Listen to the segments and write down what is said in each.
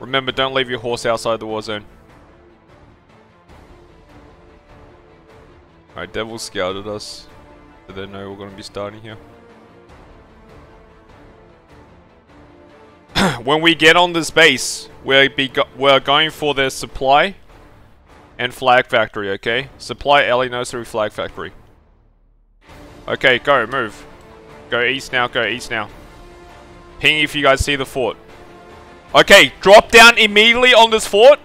Remember, don't leave your horse outside the war zone. Alright, Devil scouted us. So they know we're going to be starting here. when we get on this base, we're, go we're going for the supply and flag factory, okay? Supply Ellie Nursery Flag Factory. Okay, go, move. Go east now, go east now. Ping if you guys see the fort. Okay, drop down immediately on this fort.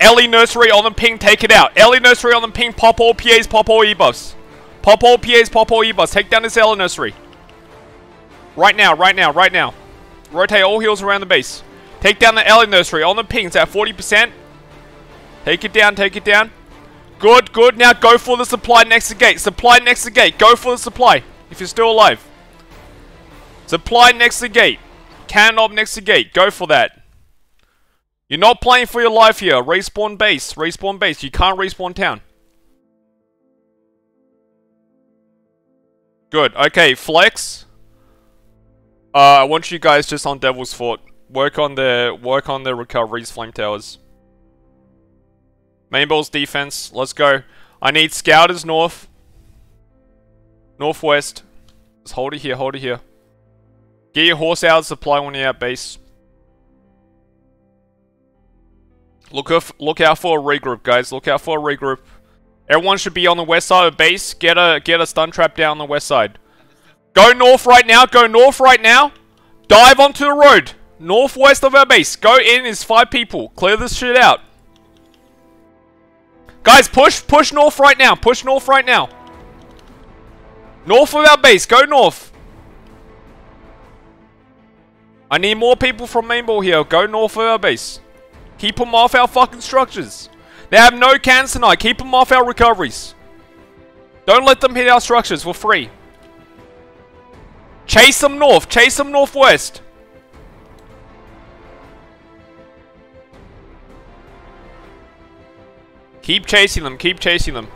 Ellie Nursery on the ping, take it out. Ellie Nursery on the ping, pop all PAs, pop all E-buffs. Pop all PAs, pop all E-buffs. Take down this Ellie Nursery. Right now, right now, right now. Rotate all heals around the base. Take down the Ellie Nursery on the pings at 40%. Take it down, take it down. Good, good. Now go for the supply next to gate. Supply next to gate. Go for the supply. If you're still alive. Supply next to gate. Cannon next to gate. Go for that. You're not playing for your life here. Respawn base. Respawn base. You can't respawn town. Good. Okay, flex. Uh, I want you guys just on Devil's Fort. Work on the work on the recoveries, flame towers. Main ball's defense. Let's go. I need scouters north. Northwest. Just hold it here, hold it here. Get your horse out supply when you're at base. Look, look out for a regroup, guys. Look out for a regroup. Everyone should be on the west side of base. Get a get a stun trap down the west side. Go north right now. Go north right now. Dive onto the road. Northwest of our base. Go in is five people. Clear this shit out. Guys, push, push north right now. Push north right now. North of our base. Go north. I need more people from main ball here. Go north of our base. Keep them off our fucking structures. They have no cans tonight. Keep them off our recoveries. Don't let them hit our structures for free. Chase them north. Chase them northwest. Keep chasing them. Keep chasing them.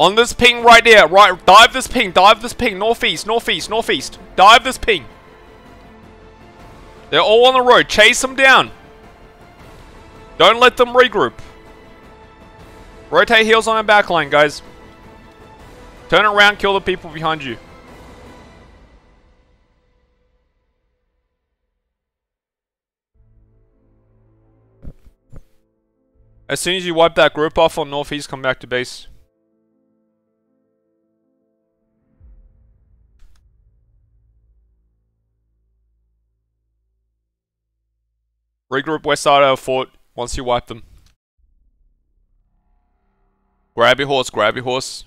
On this ping right there. Right. Dive this ping. Dive this ping. Northeast. Northeast. Northeast. Dive this ping. They're all on the road. Chase them down. Don't let them regroup. Rotate heals on our backline, guys. Turn around, kill the people behind you. As soon as you wipe that group off on northeast, come back to base. Regroup west side of fort once you wipe them. Grab your horse, grab your horse.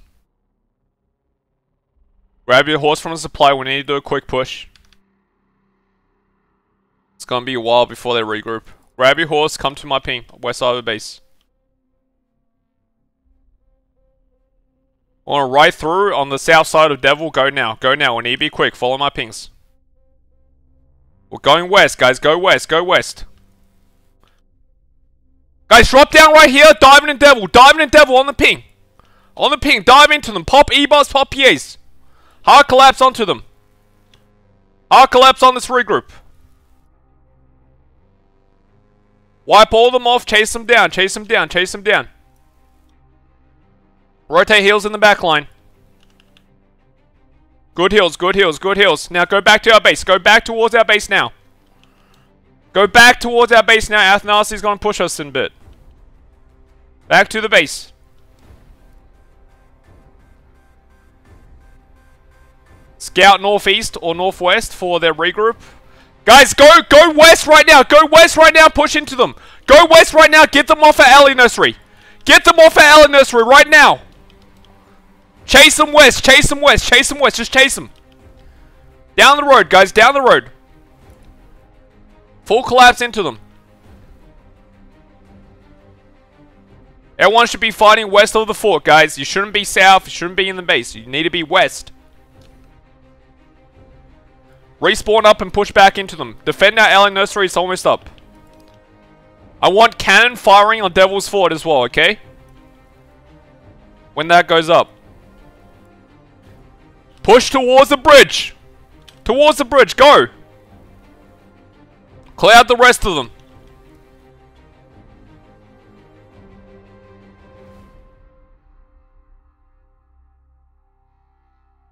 Grab your horse from the supply, we need to do a quick push. It's gonna be a while before they regroup. Grab your horse, come to my ping, west side of the base. On right through on the south side of Devil, go now. Go now. We need to be quick. Follow my pings. We're going west, guys. Go west. Go west. Guys, drop down right here. Diving in Devil. Diving in Devil on the ping. On the ping. Dive into them. Pop E-bars, pop PAs. Hard collapse onto them. Hard collapse on this regroup. Wipe all them off. Chase them down. Chase them down. Chase them down. Rotate heals in the back line. Good heals, good heals, good heals. Now go back to our base. Go back towards our base now. Go back towards our base now. Athanasy's is going to push us in a bit. Back to the base. Scout northeast or northwest for their regroup. Guys, go go west right now. Go west right now. Push into them. Go west right now. Get them off at Ellie Nursery. Get them off at Ellie Nursery right now. Chase them west. Chase them west. Chase them west. Just chase them. Down the road, guys. Down the road. Full collapse into them. Everyone should be fighting west of the fort, guys. You shouldn't be south. You shouldn't be in the base. You need to be west. Respawn up and push back into them. Defend our Ellie nursery. It's almost up. I want cannon firing on Devil's Fort as well, okay? When that goes up. Push towards the bridge! Towards the bridge, go! Clear out the rest of them.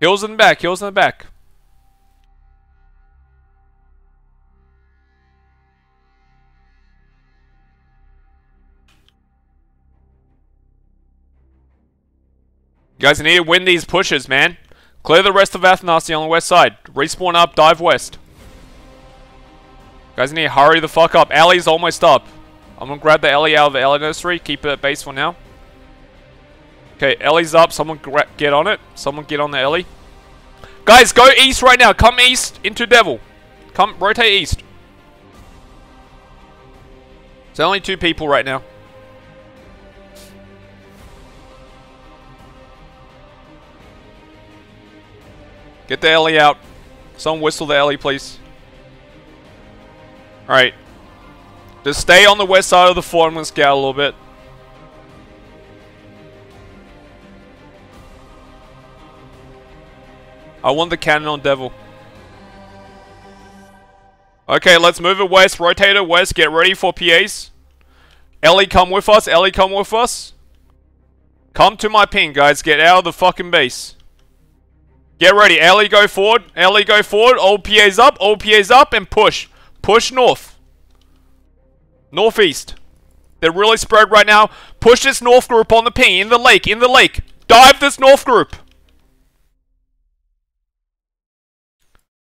Hills in the back, hills in the back. You guys need to win these pushes, man. Clear the rest of Athanasy on the west side. Respawn up, dive west. You guys need to hurry the fuck up. Ellie's almost up. I'm gonna grab the Ellie out of the Ellie nursery. Keep it at base for now. Okay, Ellie's up. Someone get on it. Someone get on the Ellie. Guys, go east right now. Come east into Devil. Come, rotate east. There's only two people right now. Get the Ellie out. Someone whistle the Ellie, please. Alright. Just stay on the west side of the fort. I'm going to scout a little bit. I want the cannon on Devil. Okay, let's move it west. Rotate it west. Get ready for PAs. Ellie, come with us. Ellie, come with us. Come to my ping, guys. Get out of the fucking base. Get ready. Ellie, go forward. Ellie, go forward. All PA's up. All PA's up. And push. Push north. Northeast. They're really spread right now. Push this north group on the ping. In the lake. In the lake. Dive this north group.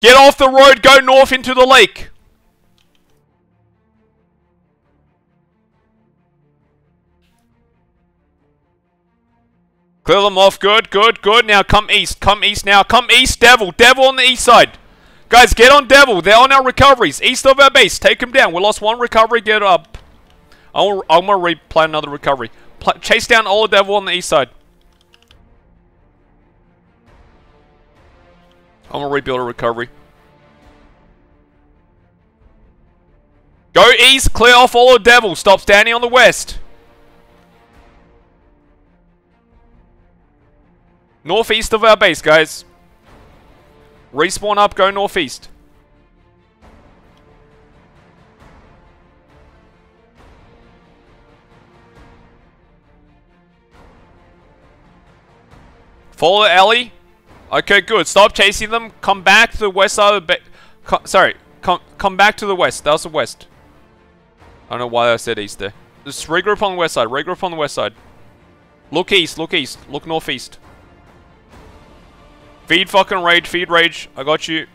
Get off the road. Go north into the lake. Clear them off. Good, good, good. Now come east. Come east now. Come east, Devil. Devil on the east side. Guys, get on Devil. They're on our recoveries. East of our base. Take them down. We lost one recovery. Get up. I'm going to replan another recovery. Pl chase down all the Devil on the east side. I'm to rebuild a recovery. Go east. Clear off all the Devil. Stop standing on the west. Northeast of our base, guys. Respawn up, go northeast. Follow the alley. Okay, good. Stop chasing them. Come back to the west side of the base. Sorry. Come, come back to the west. That was the west. I don't know why I said east there. Just regroup on the west side. Regroup on the west side. Look east. Look east. Look northeast. Feed fucking rage, feed rage. I got you.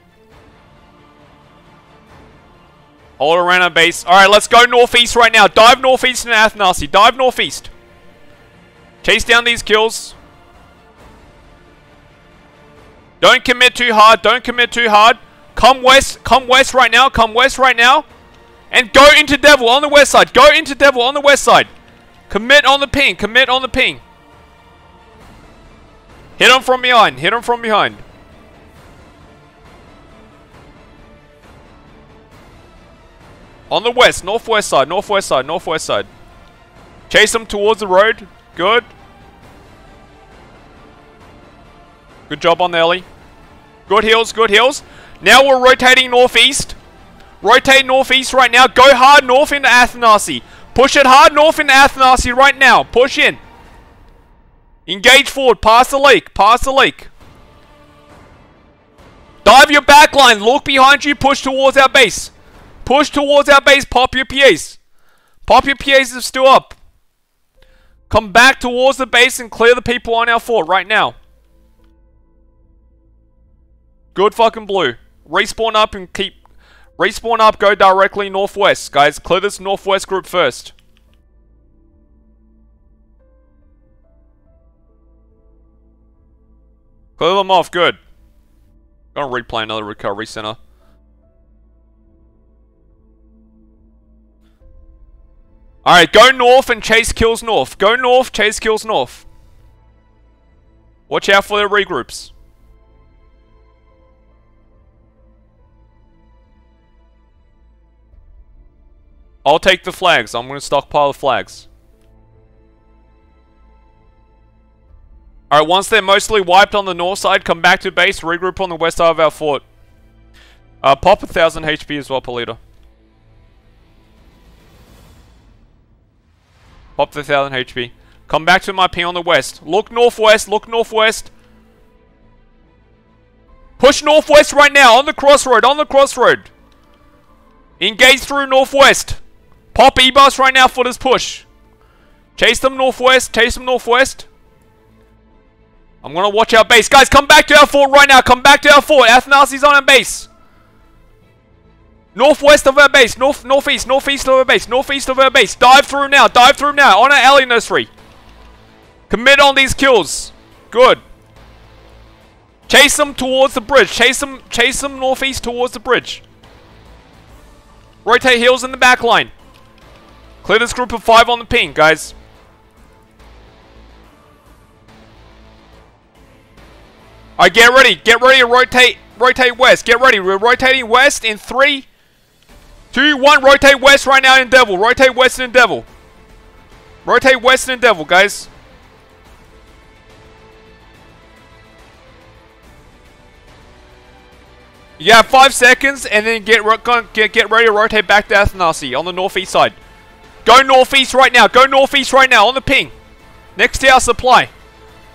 All around our base. Alright, let's go northeast right now. Dive northeast in Athanasy. Dive northeast. Chase down these kills. Don't commit too hard. Don't commit too hard. Come west. Come west right now. Come west right now. And go into Devil on the west side. Go into Devil on the west side. Commit on the ping. Commit on the ping. Hit him from behind. Hit him from behind. On the west, northwest side, northwest side, northwest side. Chase him towards the road. Good. Good job on the alley. Good heals, good heals. Now we're rotating northeast. Rotate northeast right now. Go hard north into Athanasy. Push it hard north into Athanasy right now. Push in. Engage forward. Pass the lake. Pass the lake. Dive your backline. Look behind you. Push towards our base. Push towards our base. Pop your PAs. Pop your PAs is still up. Come back towards the base and clear the people on our fort right now. Good fucking blue. Respawn up and keep... Respawn up, go directly northwest. Guys, clear this northwest group first. Clear them off, good. Gonna replay another recovery center. Alright, go north and chase kills north. Go north, chase kills north. Watch out for their regroups. I'll take the flags. I'm gonna stockpile the flags. Alright, once they're mostly wiped on the north side, come back to base, regroup on the west side of our fort. Uh, pop a thousand HP as well per leader. Pop the thousand HP. Come back to my ping on the west. Look northwest, look northwest. Push northwest right now, on the crossroad, on the crossroad. Engage through northwest. Pop E-bus right now for this push. Chase them northwest, chase them northwest. I'm gonna watch our base. Guys, come back to our fort right now. Come back to our fort. Athanasy's on our base. Northwest of our base. North, northeast, northeast of our base. Northeast of our base. Dive through now. Dive through now. On our Ellie nursery. Commit on these kills. Good. Chase them towards the bridge. Chase them, chase them northeast towards the bridge. Rotate heels in the back line. Clear this group of five on the ping, guys. Alright, get ready. Get ready to rotate rotate west. Get ready. We're rotating west in three, two, one. Rotate west right now in Devil. Rotate west in Devil. Rotate west in Devil, guys. You have five seconds, and then get get get ready to rotate back to Athanasy on the northeast side. Go northeast right now. Go northeast right now on the ping. Next to our supply.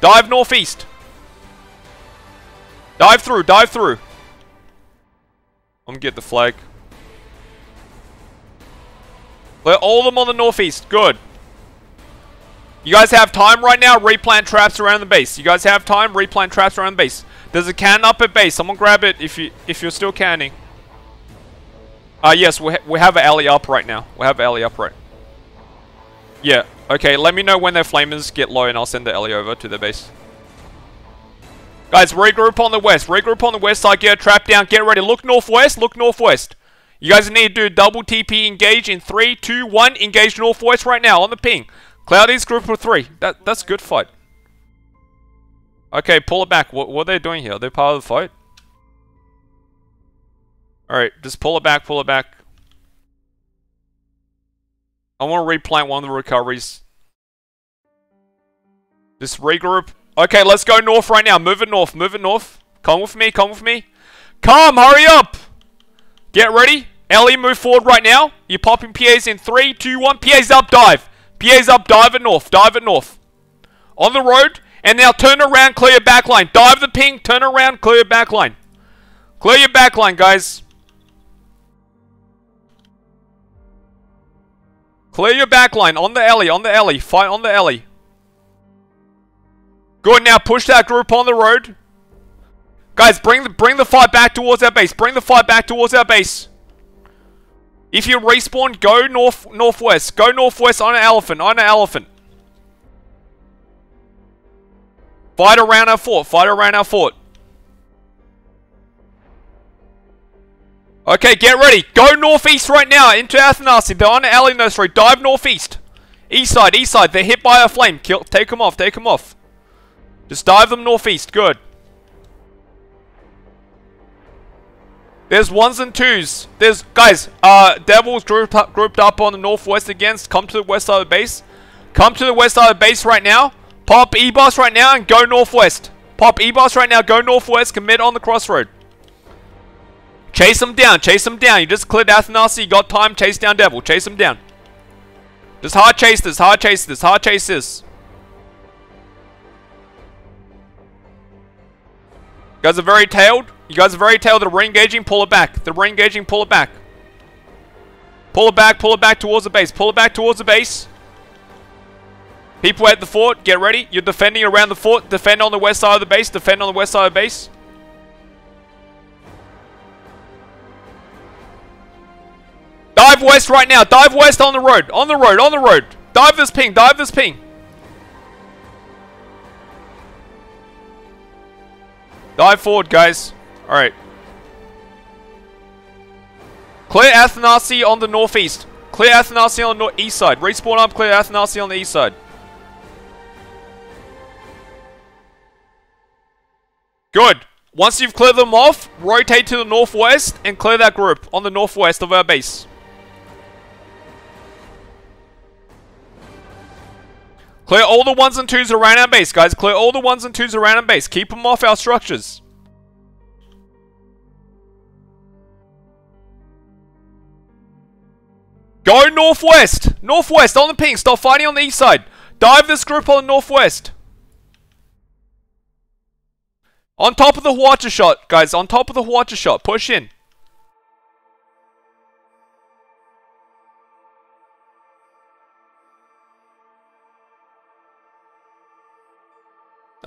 Dive northeast. Dive through, dive through. I'm gonna get the flag. Let all of them on the northeast. Good. You guys have time right now. Replant traps around the base. You guys have time. Replant traps around the base. There's a cannon up at base. Someone grab it if you if you're still canning. Uh yes, we ha we have an Ellie up right now. We have Ellie up right. Yeah. Okay. Let me know when their flamers get low, and I'll send the Ellie over to their base. Guys, regroup on the west. Regroup on the west side. Get a trap down. Get ready. Look northwest. Look northwest. You guys need to do double TP engage in 3, 2, 1. Engage northwest right now on the ping. Cloudy's group of 3. That, that's good fight. Okay, pull it back. What, what are they doing here? Are they part of the fight? Alright, just pull it back, pull it back. I want to replant one of the recoveries. Just regroup. Okay, let's go north right now. Move it north. Move it north. Come with me. Come with me. Come. Hurry up. Get ready. Ellie, move forward right now. You're popping PAs in three, two, one. PAs up. Dive. PAs up. Dive it north. Dive it north. On the road. And now turn around. Clear your backline. Dive the ping. Turn around. Clear your backline. Clear your backline, guys. Clear your backline. On the alley. On the alley. Fight on the alley. Good, now push that group on the road. Guys, bring the bring the fight back towards our base. Bring the fight back towards our base. If you respawn, go north northwest. Go northwest on an elephant. On an elephant. Fight around our fort. Fight around our fort. Okay, get ready. Go northeast right now into Athanasy. They're on the Ellie nursery. Dive northeast. East side, east side. They're hit by a flame. Kill, take them off. Take them off. Just dive them northeast. Good. There's ones and twos. There's, guys, uh, Devils grouped up, grouped up on the northwest against. Come to the west side of the base. Come to the west side of the base right now. Pop E-Boss right now and go northwest. Pop E-Boss right now, go northwest, commit on the crossroad. Chase them down, chase them down. You just cleared Athanasy, you got time, chase down Devil, chase them down. Just hard chase this, hard chase this, hard chase this. You guys are very tailed. You guys are very tailed. They're re-engaging. Pull it back. They're re-engaging. Pull it back. Pull it back. Pull it back towards the base. Pull it back towards the base. People at the fort, get ready. You're defending around the fort. Defend on the west side of the base. Defend on the west side of the base. Dive west right now. Dive west on the road. On the road. On the road. Dive this ping. Dive this ping. Dive forward, guys. Alright. Clear Athanasy on the northeast. Clear Athanasy on the east side. Respawn up, clear Athanasy on the east side. Good. Once you've cleared them off, rotate to the northwest and clear that group on the northwest of our base. Clear all the ones and twos around our base, guys. Clear all the ones and twos around our base. Keep them off our structures. Go northwest! Northwest, on the ping. Stop fighting on the east side. Dive this group on the northwest. On top of the water shot, guys. On top of the water shot. Push in.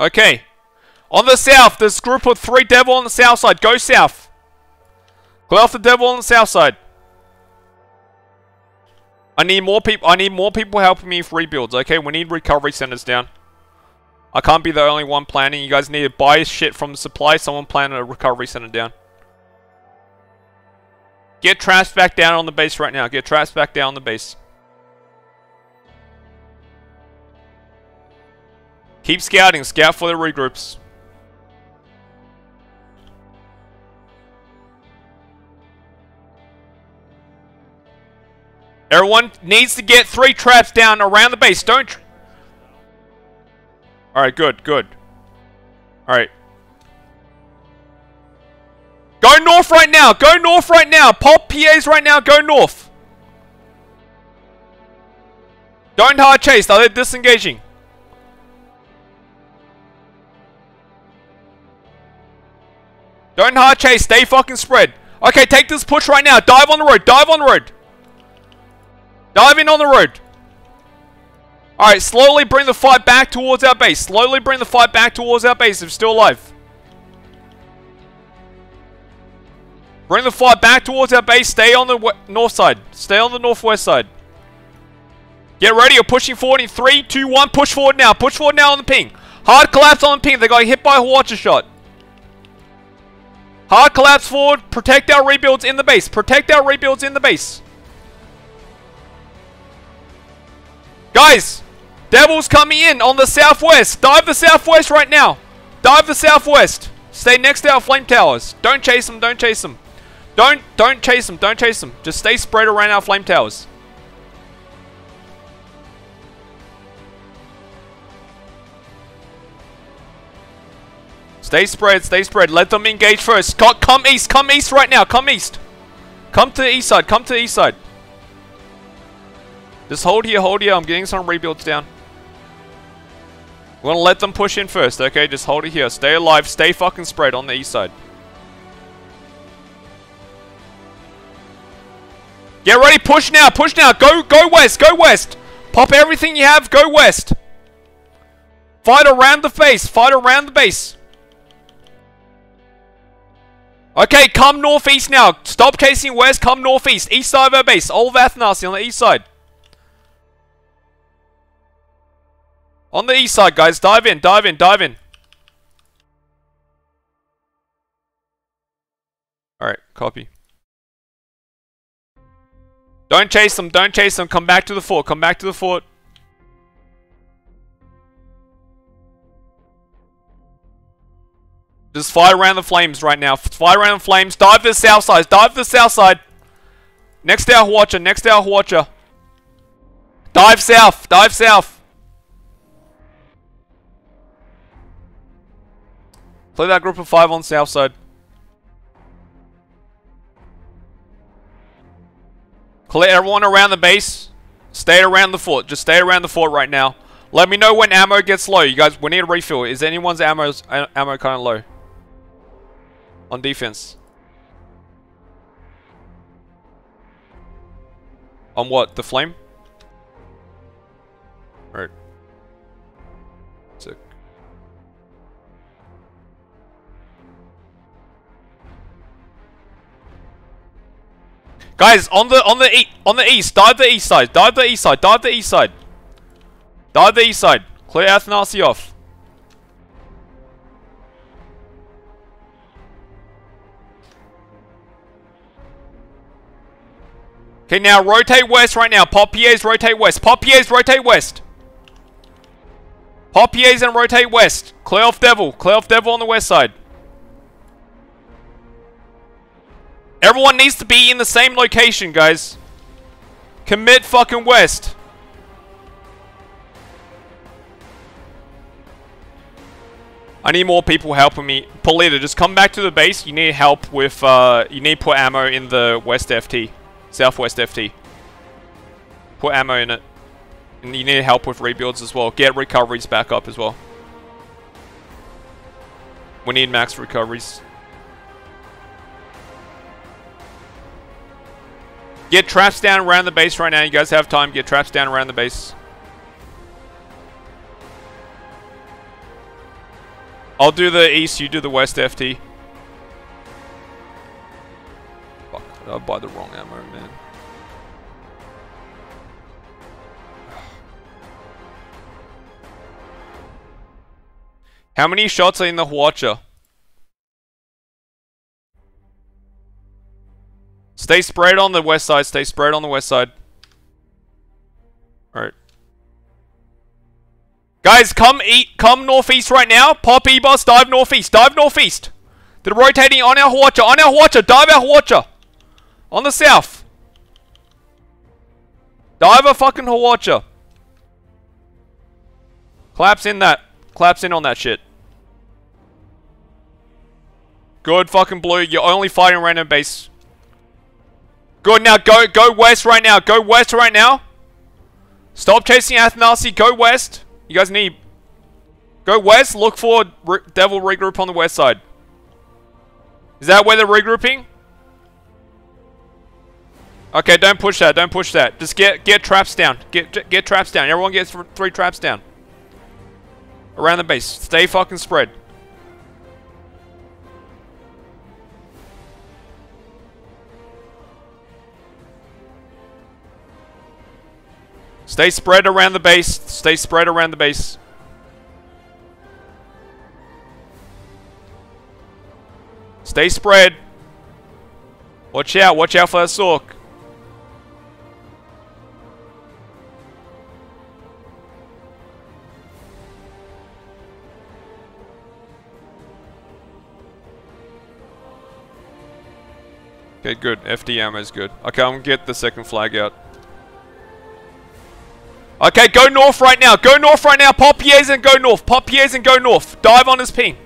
Okay. On the south, there's a group of three devil on the south side. Go south. Clear off the devil on the south side. I need more people. I need more people helping me with rebuilds. Okay, we need recovery centers down. I can't be the only one planning. You guys need to buy shit from the supply. Someone plan a recovery center down. Get trash back down on the base right now. Get trash back down on the base. Keep scouting. Scout for the regroups. Everyone needs to get three traps down around the base. Don't... Alright, good, good. Alright. Go north right now! Go north right now! Pop PAs right now, go north! Don't hard chase, are they're disengaging. Don't hard chase, stay fucking spread. Okay, take this push right now. Dive on the road, dive on the road. Dive in on the road. Alright, slowly bring the fight back towards our base. Slowly bring the fight back towards our base if still alive. Bring the fight back towards our base. Stay on the north side. Stay on the northwest side. Get ready. You're pushing forward in 3, 2, 1. Push forward now. Push forward now on the ping. Hard collapse on the ping. They got hit by a water shot. Hard collapse forward. Protect our rebuilds in the base. Protect our rebuilds in the base. Guys, Devil's coming in on the southwest. Dive the southwest right now. Dive the southwest. Stay next to our flame towers. Don't chase them. Don't chase them. Don't don't chase them. Don't chase them. Just stay spread around our flame towers. Stay spread. Stay spread. Let them engage first. Come east. Come east right now. Come east. Come to the east side. Come to the east side. Just hold here, hold here. I'm getting some rebuilds down. We're gonna let them push in first, okay? Just hold it here. Stay alive. Stay fucking spread on the east side. Get ready. Push now. Push now. Go, go west. Go west. Pop everything you have. Go west. Fight around the face. Fight around the base. Okay, come northeast now. Stop chasing west. Come northeast. East side of our base. All of Athanasy on the east side. On the east side, guys. Dive in, dive in, dive in. Alright, copy. Don't chase them, don't chase them. Come back to the fort, come back to the fort. Just fire around the flames right now. Fire around the flames. Dive to the south side. Dive to the south side. Next to our Hwacha. Next to our Hwacha. Dive south. Dive south. Play that group of five on south side. Clear everyone around the base. Stay around the fort. Just stay around the fort right now. Let me know when ammo gets low. You guys, we need a refill. Is anyone's ammo, ammo kind of low? On defense. On what? The flame? Right. Sick. Guys, on the on the e on the east, dive the east side, dive the east side, dive the east side. Dive the east side. Clear Athanasy off. Okay, now rotate west right now. Pop PAs, rotate west. Pop PAs, rotate west. Pop PAs and rotate west. Clear off Devil. Clear off Devil on the west side. Everyone needs to be in the same location, guys. Commit fucking west. I need more people helping me. Polita, just come back to the base. You need help with, uh, you need to put ammo in the west FT. Southwest FT. Put ammo in it. And you need help with rebuilds as well. Get recoveries back up as well. We need max recoveries. Get traps down around the base right now. You guys have time. Get traps down around the base. I'll do the east, you do the west FT. Fuck, I'll buy the wrong ammo, man. How many shots are in the Hwacha? Stay spread on the west side, stay spread on the west side. Alright. Guys, come eat, come northeast right now. Pop E-bus, dive northeast, dive northeast. They're rotating on our Hwacha, on our Hwacha, dive our Hwacha. On the south. Dive a fucking Hwacha. Claps in that. Claps in on that shit. Good fucking blue. You're only fighting random base. Good, now go go west right now. Go west right now. Stop chasing Athanasy. Go west. You guys need... Go west. Look for re Devil regroup on the west side. Is that where they're regrouping? Okay, don't push that. Don't push that. Just get get traps down. Get get traps down. Everyone gets three traps down. Around the base. Stay fucking spread. Stay spread around the base. Stay spread around the base. Stay spread. Watch out. Watch out for a Sork. Okay, good. FD ammo is good. Okay, I'm gonna get the second flag out. Okay, go north right now. Go north right now. Pop and go north. Pop and go north. Dive on his ping.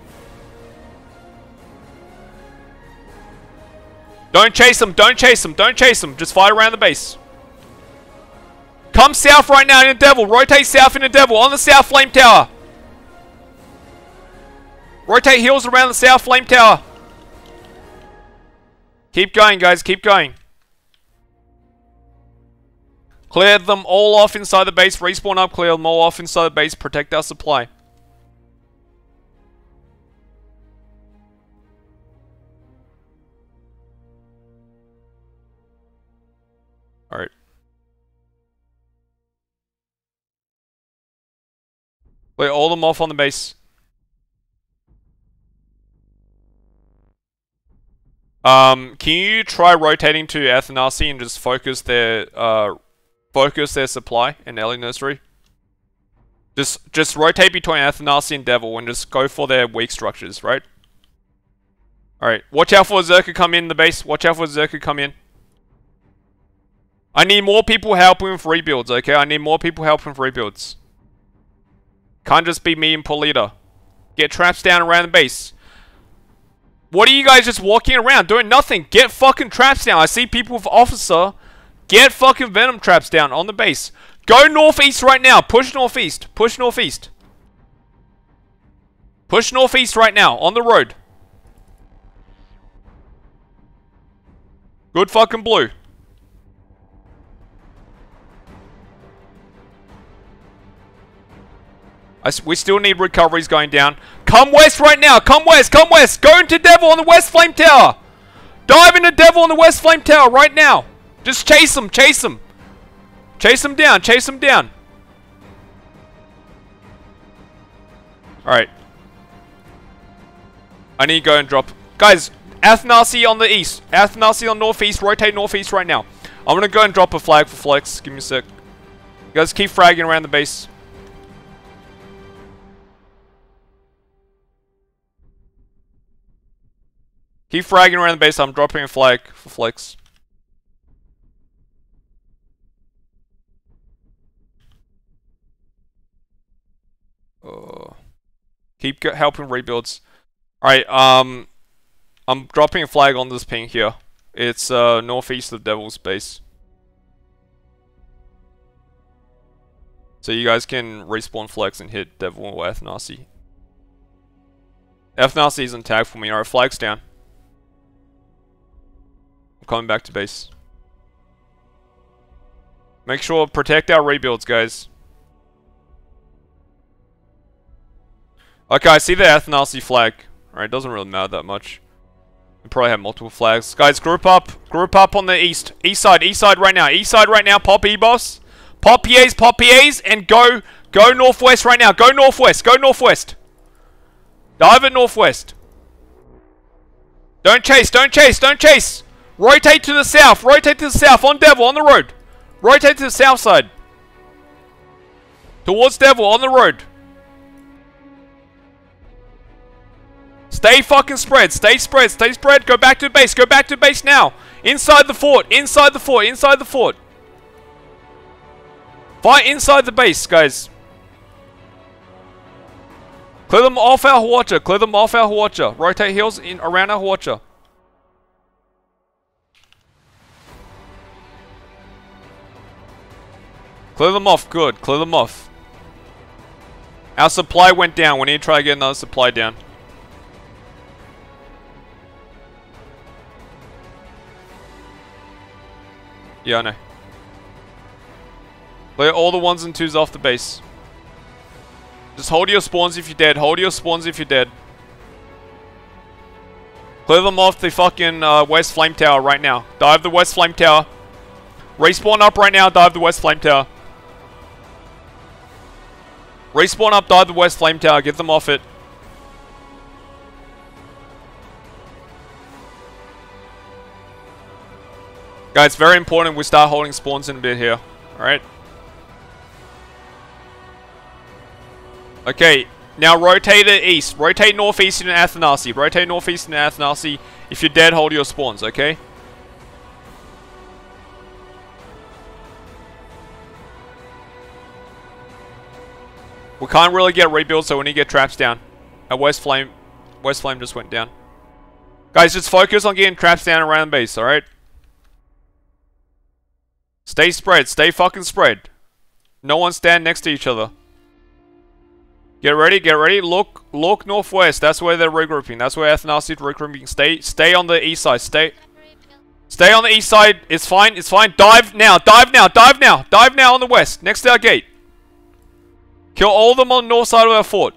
Don't chase him. Don't chase him. Don't chase him. Just fight around the base. Come south right now in the devil. Rotate south in the devil. On the south flame tower. Rotate heels around the south flame tower. Keep going, guys. Keep going. Clear them all off inside the base. Respawn up. Clear them all off inside the base. Protect our supply. Alright. Clear all them off on the base. Um, can you try rotating to Athanasy and just focus their uh, focus their supply in Ellie Nursery. Just just rotate between Athanasy and Devil and just go for their weak structures, right? Alright, watch out for Zerka come in the base. Watch out for Zerka come in. I need more people helping with rebuilds, okay? I need more people helping with rebuilds. Can't just be me and Polita. Get traps down around the base. What are you guys just walking around doing nothing? Get fucking traps down. I see people with officer Get fucking venom traps down on the base. Go northeast right now. Push northeast. Push northeast. Push northeast right now on the road. Good fucking blue. We still need recoveries going down. Come west right now. Come west. Come west. Go into Devil on the west flame tower. Dive into Devil on the west flame tower right now. Just chase him, chase him. Chase him down, chase him down. Alright. I need to go and drop. Guys, Athanasy on the east. Athanasy on northeast. Rotate northeast right now. I'm gonna go and drop a flag for flex. Give me a sec. You guys keep fragging around the base. Keep fragging around the base. I'm dropping a flag for flex. Keep helping rebuilds. Alright, um... I'm dropping a flag on this ping here. It's uh, northeast of Devil's base. So you guys can respawn flex and hit Devil or Athanasy. Athanasy isn't tagged for me. Alright, flag's down. Coming back to base. Make sure protect our rebuilds, guys. Okay, I see the Athanasy flag. Alright, doesn't really matter that much. We probably have multiple flags. Guys, group up. Group up on the east. East side, east side right now. East side right now. Pop E-boss. Pop PAs, pop PAs, and go, go northwest right now. Go northwest, go northwest. Dive at northwest. Don't chase, don't chase, don't chase. Rotate to the south, rotate to the south, on Devil, on the road. Rotate to the south side. Towards Devil, on the road. Stay fucking spread, stay spread, stay spread. Go back to base, go back to base now. Inside the fort, inside the fort, inside the fort. Fight inside the base, guys. Clear them off our Hwacha. Clear them off our Hwacha. Rotate heals in around our Hwacha. Clear them off. Good. Clear them off. Our supply went down. We need to try to get another supply down. Yeah, I know. Clear all the ones and twos off the base. Just hold your spawns if you're dead. Hold your spawns if you're dead. Clear them off the fucking uh, West Flame Tower right now. Dive the West Flame Tower. Respawn up right now. Dive the West Flame Tower. Respawn up. Dive the West Flame Tower. Get them off it. Guys, very important we start holding spawns in a bit here. Alright? Okay, now rotate it east. Rotate northeast in Athanasy. Rotate northeast in Athanasy. If you're dead, hold your spawns, okay? We can't really get rebuild, so we need to get traps down. Our West Flame, West Flame just went down. Guys, just focus on getting traps down around the base, alright? Stay spread. Stay fucking spread. No one stand next to each other. Get ready, get ready. Look, look northwest. That's where they're regrouping. That's where Athanasy is regrouping. Stay, stay on the east side. Stay, stay on the east side. It's fine. It's fine. Dive now. Dive now. Dive now. Dive now on the west, next to our gate. Kill all of them on the north side of our fort.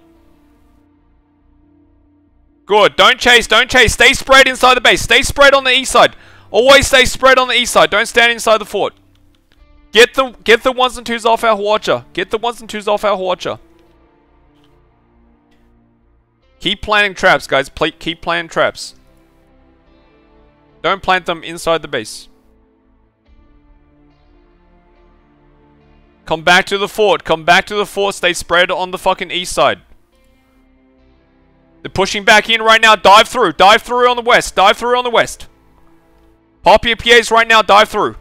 Good. Don't chase. Don't chase. Stay spread inside the base. Stay spread on the east side. Always stay spread on the east side. Don't stand inside the fort. Get the get the ones and twos off our Hwacha. Get the ones and twos off our Hwacha. Keep planting traps, guys. Pl keep planting traps. Don't plant them inside the base. Come back to the fort. Come back to the fort. Stay spread on the fucking east side. They're pushing back in right now. Dive through. Dive through on the west. Dive through on the west. Pop your PAs right now. Dive through.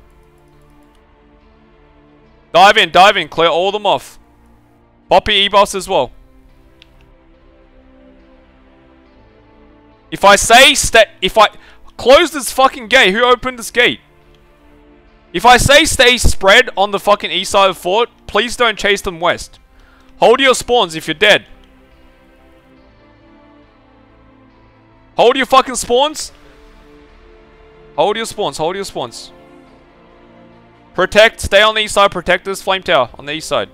Dive in. Dive in. Clear all them off. Pop your E-boss as well. If I say stay, if I close this fucking gate, who opened this gate? If I say stay spread on the fucking east side of fort, please don't chase them west. Hold your spawns if you're dead. Hold your fucking spawns. Hold your spawns, hold your spawns. Protect, stay on the east side, protect this flame tower on the east side.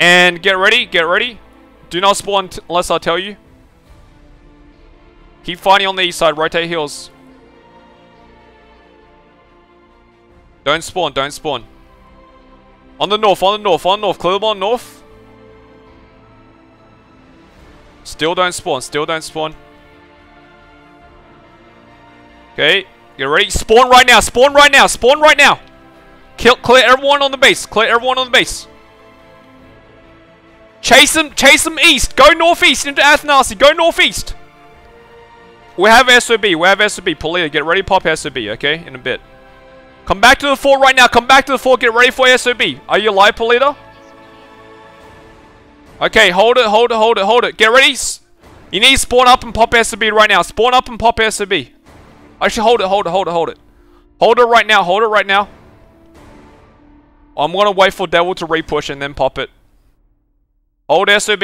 And get ready, get ready. Do not spawn unless I tell you. Keep fighting on the east side. Rotate heals. Don't spawn. Don't spawn. On the north. On the north. On the north. Clear them on north. Still don't spawn. Still don't spawn. Okay. Get ready. Spawn right now. Spawn right now. Spawn right now. Kill. Clear everyone on the base. Clear everyone on the base. Chase them. Chase them east. Go northeast into Athanasy. Go northeast. We have SOB. We have SOB. Polita, get ready to pop SOB, okay? In a bit. Come back to the fort right now. Come back to the fort. Get ready for SOB. Are you alive, Polita? Okay, hold it, hold it, hold it, hold it. Get ready. You need to spawn up and pop SB right now. Spawn up and pop SB. Actually, hold it, hold it, hold it, hold it. Hold it right now, hold it right now. I'm gonna wait for Devil to repush and then pop it. Hold SOB.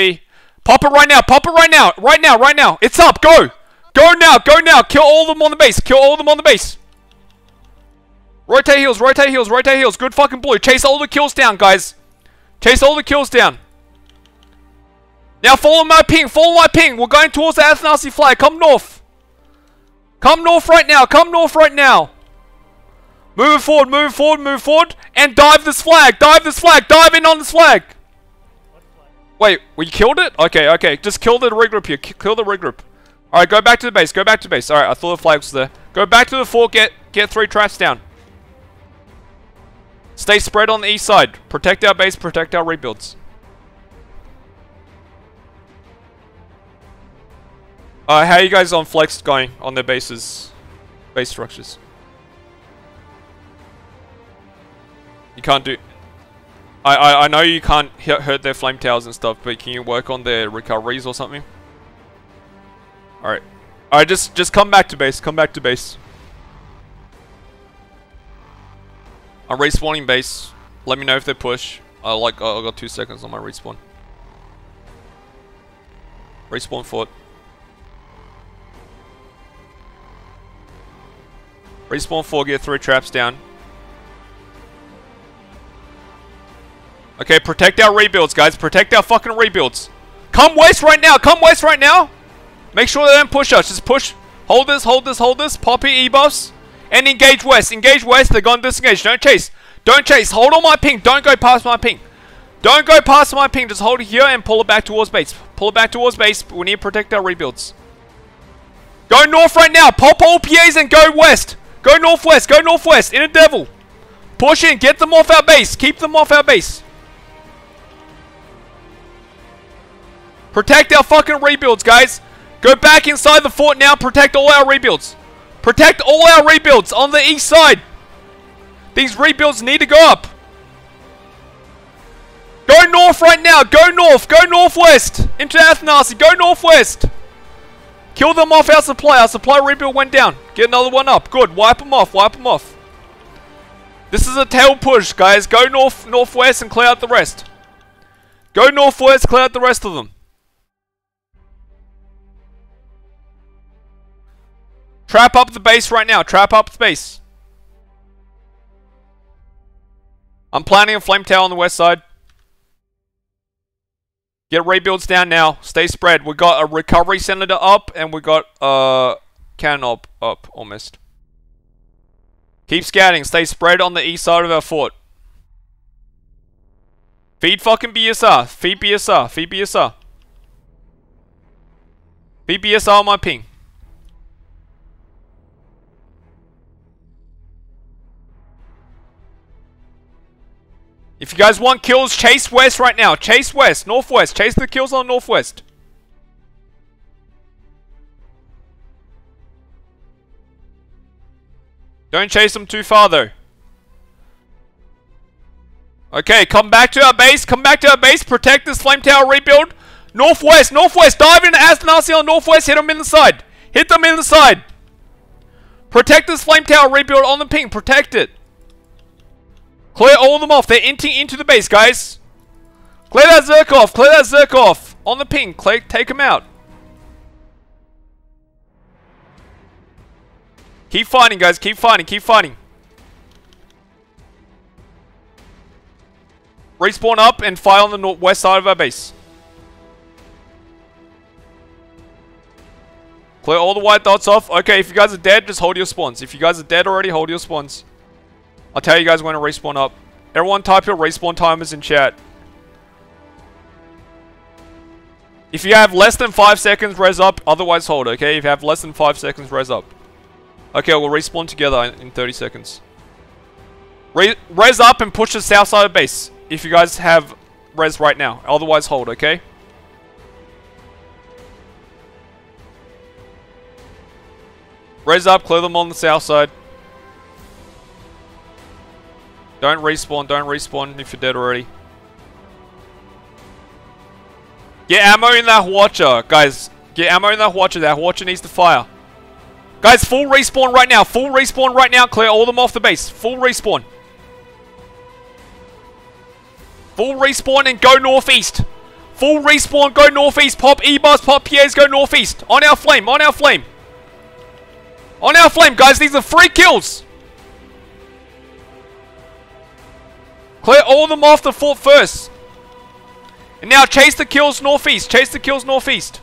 Pop it right now, pop it right now, right now, right now. It's up, go! Go now, go now, kill all of them on the base, kill all of them on the base. Rotate heals, rotate heals, rotate heals. Good fucking blue. Chase all the kills down, guys. Chase all the kills down. Now follow my ping, follow my ping. We're going towards the Athanasy flag. Come north. Come north right now, come north right now. Move forward, move forward, move forward. And dive this flag, dive this flag, dive in on this flag. Wait, we killed it? Okay, okay. Just kill the regroup here. Kill the regroup. Alright, go back to the base. Go back to the base. Alright, I thought the flag was there. Go back to the fort. Get, get three traps down. Stay spread on the east side. Protect our base. Protect our rebuilds. Uh, how are you guys on flex going on their bases? Base structures. You can't do... I, I, I know you can't hurt their flame towers and stuff, but can you work on their recoveries or something? Alright. Alright, just, just come back to base. Come back to base. I'm respawning base. Let me know if they push. I like I got two seconds on my respawn. Respawn fort. Respawn four, get three traps down. Okay, protect our rebuilds, guys. Protect our fucking rebuilds. Come waste right now. Come waste right now. Make sure they don't push us. Just push. Hold this, hold this, hold this. Poppy E-buffs. And engage west. Engage west. They're going to disengage. Don't chase. Don't chase. Hold on my ping. Don't go past my ping. Don't go past my ping. Just hold it here and pull it back towards base. Pull it back towards base. We need to protect our rebuilds. Go north right now. Pop all PAs and go west. Go northwest. Go northwest. In a devil. Push in. Get them off our base. Keep them off our base. Protect our fucking rebuilds, guys. Go back inside the fort now. Protect all our rebuilds. Protect all our rebuilds on the east side. These rebuilds need to go up. Go north right now. Go north. Go northwest. Into Athanasy. Go northwest. Kill them off our supply. Our supply rebuild went down. Get another one up. Good. Wipe them off. Wipe them off. This is a tail push, guys. Go north, northwest and clear out the rest. Go northwest, clear out the rest of them. Trap up the base right now. Trap up the base. I'm planning a flame tower on the west side. Get rebuilds down now. Stay spread. We got a recovery senator up and we got a cannon up, up almost. Keep scouting. Stay spread on the east side of our fort. Feed fucking BSR. Feed BSR. Feed BSR. Feed BSR on my ping. If you guys want kills, chase west right now. Chase west, northwest. Chase the kills on northwest. Don't chase them too far though. Okay, come back to our base. Come back to our base. Protect this flame tower rebuild. Northwest, northwest. Dive into Athanasy on northwest. Hit them in the side. Hit them in the side. Protect this flame tower rebuild on the ping. Protect it. Clear all of them off. They're inting into the base, guys. Clear that Zerk off. Clear that Zerk off. On the ping. Clear, take them out. Keep fighting, guys. Keep fighting. Keep fighting. Respawn up and fire on the west side of our base. Clear all the white dots off. Okay, if you guys are dead, just hold your spawns. If you guys are dead already, hold your spawns. I'll tell you guys when to respawn up. Everyone type your respawn timers in chat. If you have less than 5 seconds, res up. Otherwise, hold, okay? If you have less than 5 seconds, res up. Okay, we'll respawn together in 30 seconds. Re res up and push the south side of base. If you guys have res right now. Otherwise, hold, okay? Res up, clear them on the south side. Don't respawn, don't respawn if you're dead already. Get ammo in that Hwacha, guys. Get ammo in that Hwacha. That Hwacha needs to fire. Guys, full respawn right now. Full respawn right now. Clear all them off the base. Full respawn. Full respawn and go northeast. Full respawn, go northeast. Pop E-bars, pop PAs, go northeast. On our flame, on our flame. On our flame, guys. These are free kills. Clear all them off the fort first. And now chase the kills northeast. Chase the kills northeast.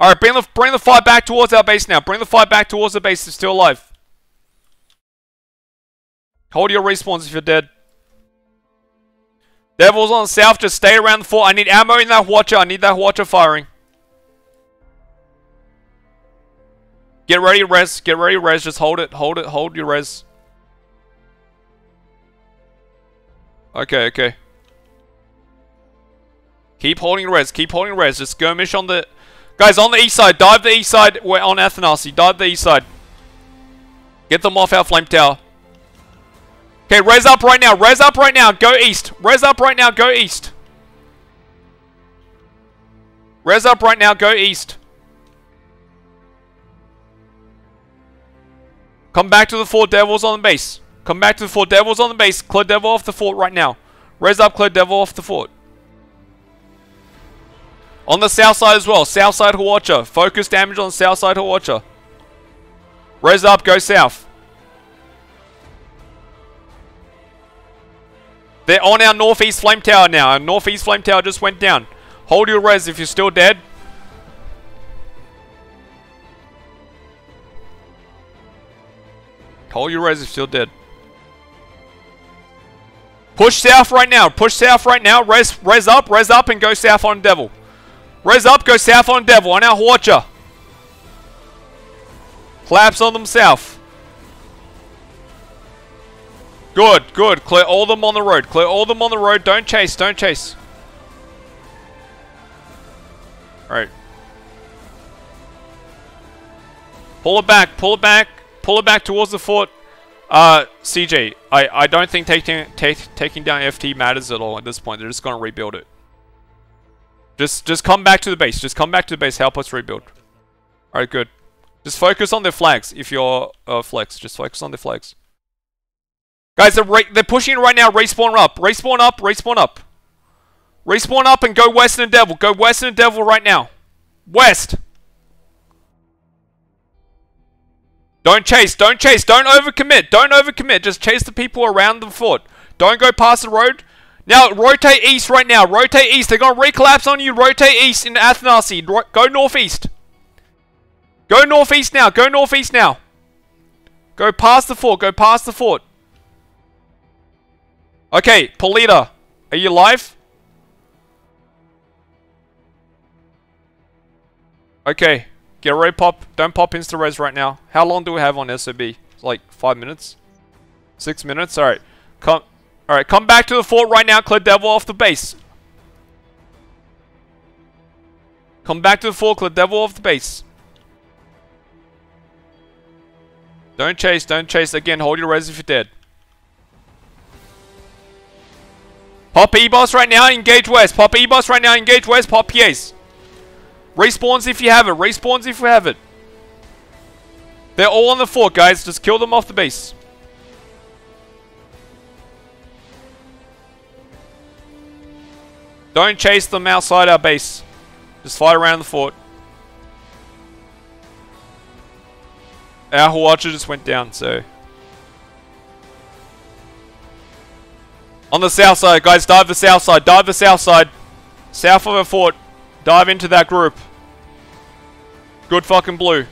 Alright, bring the, bring the fight back towards our base now. Bring the fight back towards the base. It's still alive. Hold your respawns if you're dead. Devils on south, just stay around the fort. I need ammo in that Hwacha. I need that Hwacha firing. Get ready, res. Get ready, res. Just hold it. Hold it. Hold your res. Okay, okay. Keep holding res. Keep holding res. Just skirmish on the... Guys, on the east side. Dive the east side. We're on Athanasy. Dive the east side. Get them off our flame tower. Okay, res up right now. Res up right now. Go east. Res up right now. Go east. Res up right now. Go east. Come back to the fort. Devils on the base. Come back to the fort. Devils on the base. Clear devil off the fort right now. Res up. Clear devil off the fort. On the south side as well. South side Hwacha. Focus damage on south side Hwacha. Res up. Go south. They're on our northeast flame tower now. Our northeast flame tower just went down. Hold your res if you're still dead. Hold your res if you're still dead. Push south right now. Push south right now. Res, res up, res up, and go south on Devil. Res up, go south on Devil. On our Hwacha. Collapse on them south. Good, good. Clear all them on the road. Clear all them on the road. Don't chase, don't chase. Alright. Pull it back, pull it back, pull it back towards the fort. Uh, CJ, I, I don't think taking take, taking down FT matters at all at this point. They're just going to rebuild it. Just just come back to the base. Just come back to the base. Help us rebuild. Alright, good. Just focus on their flags if you're uh, flex. Just focus on the flags. Guys, they're, they're pushing right now. Respawn up. Respawn up. Respawn up. Respawn up and go west and Devil. Go west and Devil right now. West. Don't chase. Don't chase. Don't overcommit. Don't overcommit. Just chase the people around the fort. Don't go past the road. Now, rotate east right now. Rotate east. They're going to recollapse on you. Rotate east in Athanasy. Go northeast. Go northeast now. Go northeast now. Go past the fort. Go past the fort. Okay, Polita, are you live? Okay, get ready pop. Don't pop insta-res right now. How long do we have on SOB? Like five minutes? Six minutes? Alright. Come Alright, come back to the fort right now, clear devil off the base. Come back to the fort, clear devil off the base. Don't chase, don't chase. Again, hold your res if you're dead. Pop E-Boss right now, engage West. Pop E-Boss right now, engage West. Pop PAs. Respawns if you have it. Respawns if you have it. They're all on the fort, guys. Just kill them off the base. Don't chase them outside our base. Just fight around the fort. Our Hwacha just went down, so... On the south side, guys, dive the south side, dive the south side. South of a fort. Dive into that group. Good fucking blue.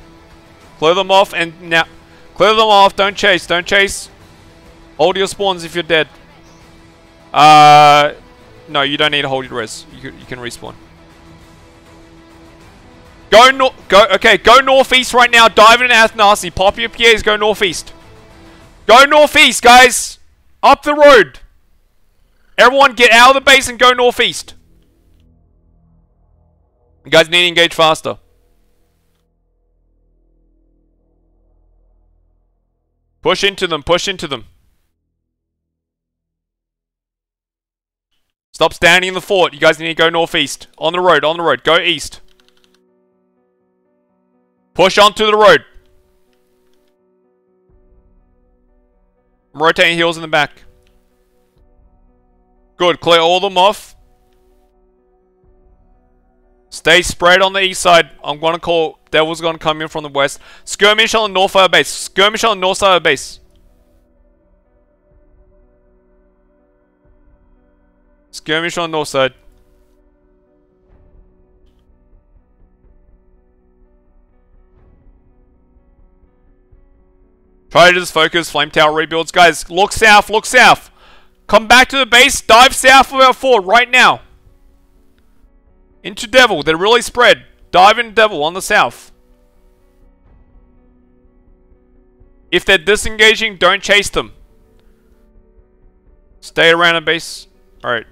Clear them off and now... Clear them off, don't chase, don't chase. Hold your spawns if you're dead. Uh... No, you don't need to hold your res. You, you can respawn. Go north. go okay, go northeast right now. Dive in Athanasy. Pop your PAs, go northeast. Go northeast, guys. Up the road. Everyone get out of the base and go northeast. You guys need to engage faster. Push into them. Push into them. Stop standing in the fort. You guys need to go northeast. On the road. On the road. Go east. Push onto the road. I'm rotating heels in the back. Good. Clear all of them off. Stay spread on the east side. I'm going to call... Devil's going to come in from the west. Skirmish on the north side of base. Skirmish on the north side of base. Skirmish on north side. Try to just focus. Flame tower rebuilds. Guys, look south. Look south. Come back to the base. Dive south of our fort right now. Into Devil. They're really spread. Dive in Devil on the south. If they're disengaging, don't chase them. Stay around the base. Alright.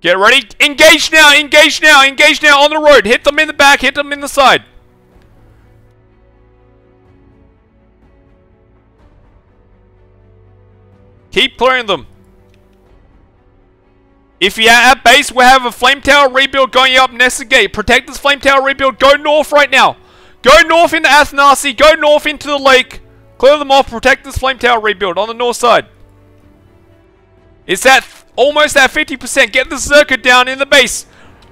Get ready. Engage now. Engage now. Engage now on the road. Hit them in the back. Hit them in the side. Keep clearing them. If you're at base, we have a flame tower rebuild going up Nesta Gate. Protect this flame tower rebuild. Go north right now. Go north into Athanasy. Go north into the lake. Clear them off. Protect this flame tower rebuild on the north side. It's at almost at 50%. Get the circuit down in the base.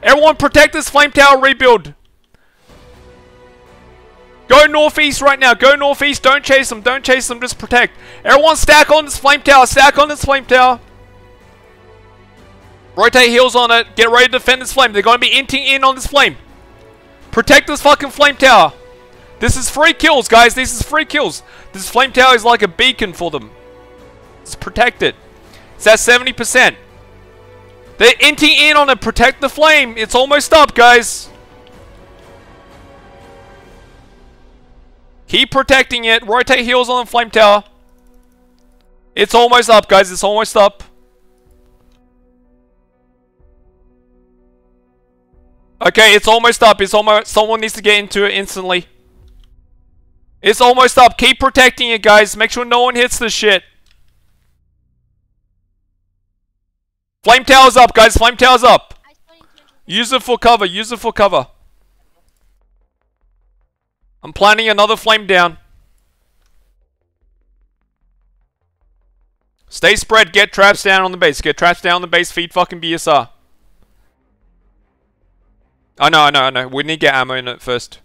Everyone protect this flame tower rebuild. Go northeast right now. Go northeast. Don't chase them. Don't chase them. Just protect. Everyone stack on this flame tower. Stack on this flame tower. Rotate heels on it. Get ready to defend this flame. They're going to be inting in on this flame. Protect this fucking flame tower. This is free kills, guys. This is free kills. This flame tower is like a beacon for them. Let's protect it. It's at 70%. They're inting in on it. Protect the flame. It's almost up, guys. Keep protecting it. Rotate heels on the flame tower. It's almost up, guys. It's almost up. Okay, it's almost up. It's almost... Someone needs to get into it instantly. It's almost up. Keep protecting it, guys. Make sure no one hits this shit. Flame tower's up, guys. Flame tower's up. Use it for cover. Use it for cover. I'm planning another flame down. Stay spread. Get traps down on the base. Get traps down on the base. Feed fucking BSR. I know, I know, I know. We need to get ammo in it first.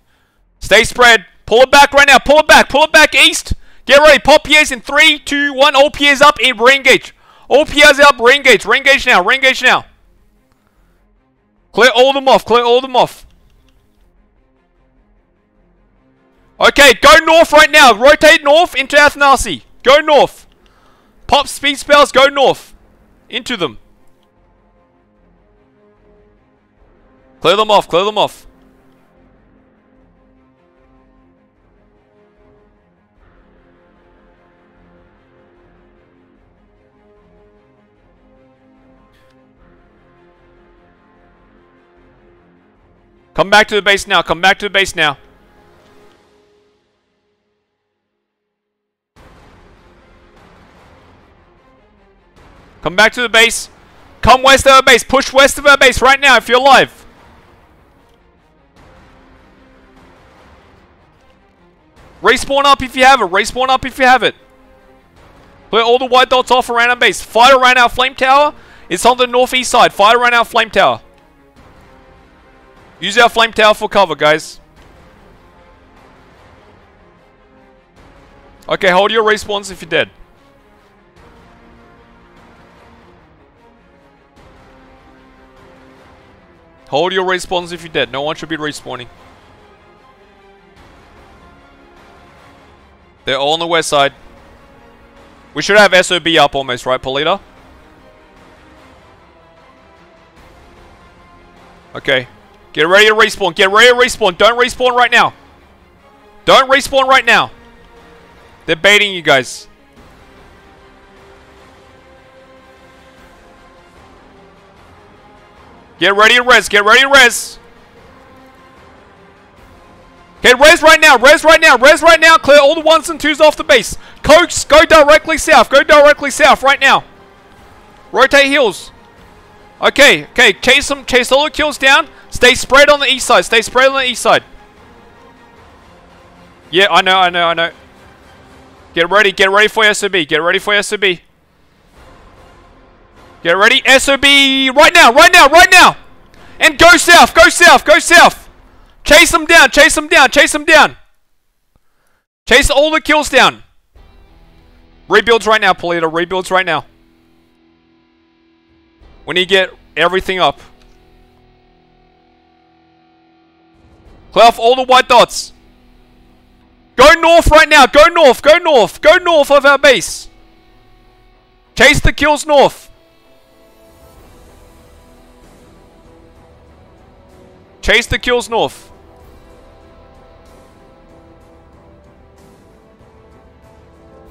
Stay spread. Pull it back right now. Pull it back. Pull it back east. Get ready. Pop PAs in 3, 2, 1. All PAs up. In re-engage. All PAs up. Re-engage. Re-engage now. Re-engage now. Clear all them off. Clear all them off. Okay, go north right now. Rotate north into Athanasy. Go north. Pop speed spells. Go north. Into them. Clear them off. Clear them off. Come back to the base now. Come back to the base now. Come back to the base. Come west of our base. Push west of our base right now if you're alive. Respawn up if you have it. Respawn up if you have it. Clear all the white dots off around our base. Fight around our flame tower. It's on the northeast side. Fight around our flame tower. Use our flame tower for cover, guys. Okay, hold your respawns if you're dead. Hold your respawns if you're dead. No one should be respawning. They're all on the west side. We should have SOB up almost, right, Polita? Okay. Get ready to respawn. Get ready to respawn. Don't respawn right now. Don't respawn right now. They're baiting you guys. Get ready to res. Get ready to res. Okay, res right now. Res right now. Res right now. Clear all the ones and twos off the base. Coax, go directly south. Go directly south right now. Rotate heals. Okay, okay, chase them, chase all the kills down. Stay spread on the east side, stay spread on the east side. Yeah, I know, I know, I know. Get ready, get ready for SOB, get ready for SOB. Get ready, SOB, right now, right now, right now! And go south, go south, go south! Chase them down, chase them down, chase them down! Chase all the kills down! Rebuilds right now, Polito, rebuilds right now. Need to get everything up. Clear off all the white dots. Go north right now. Go north. Go north. Go north of our base. Chase the kills north. Chase the kills north.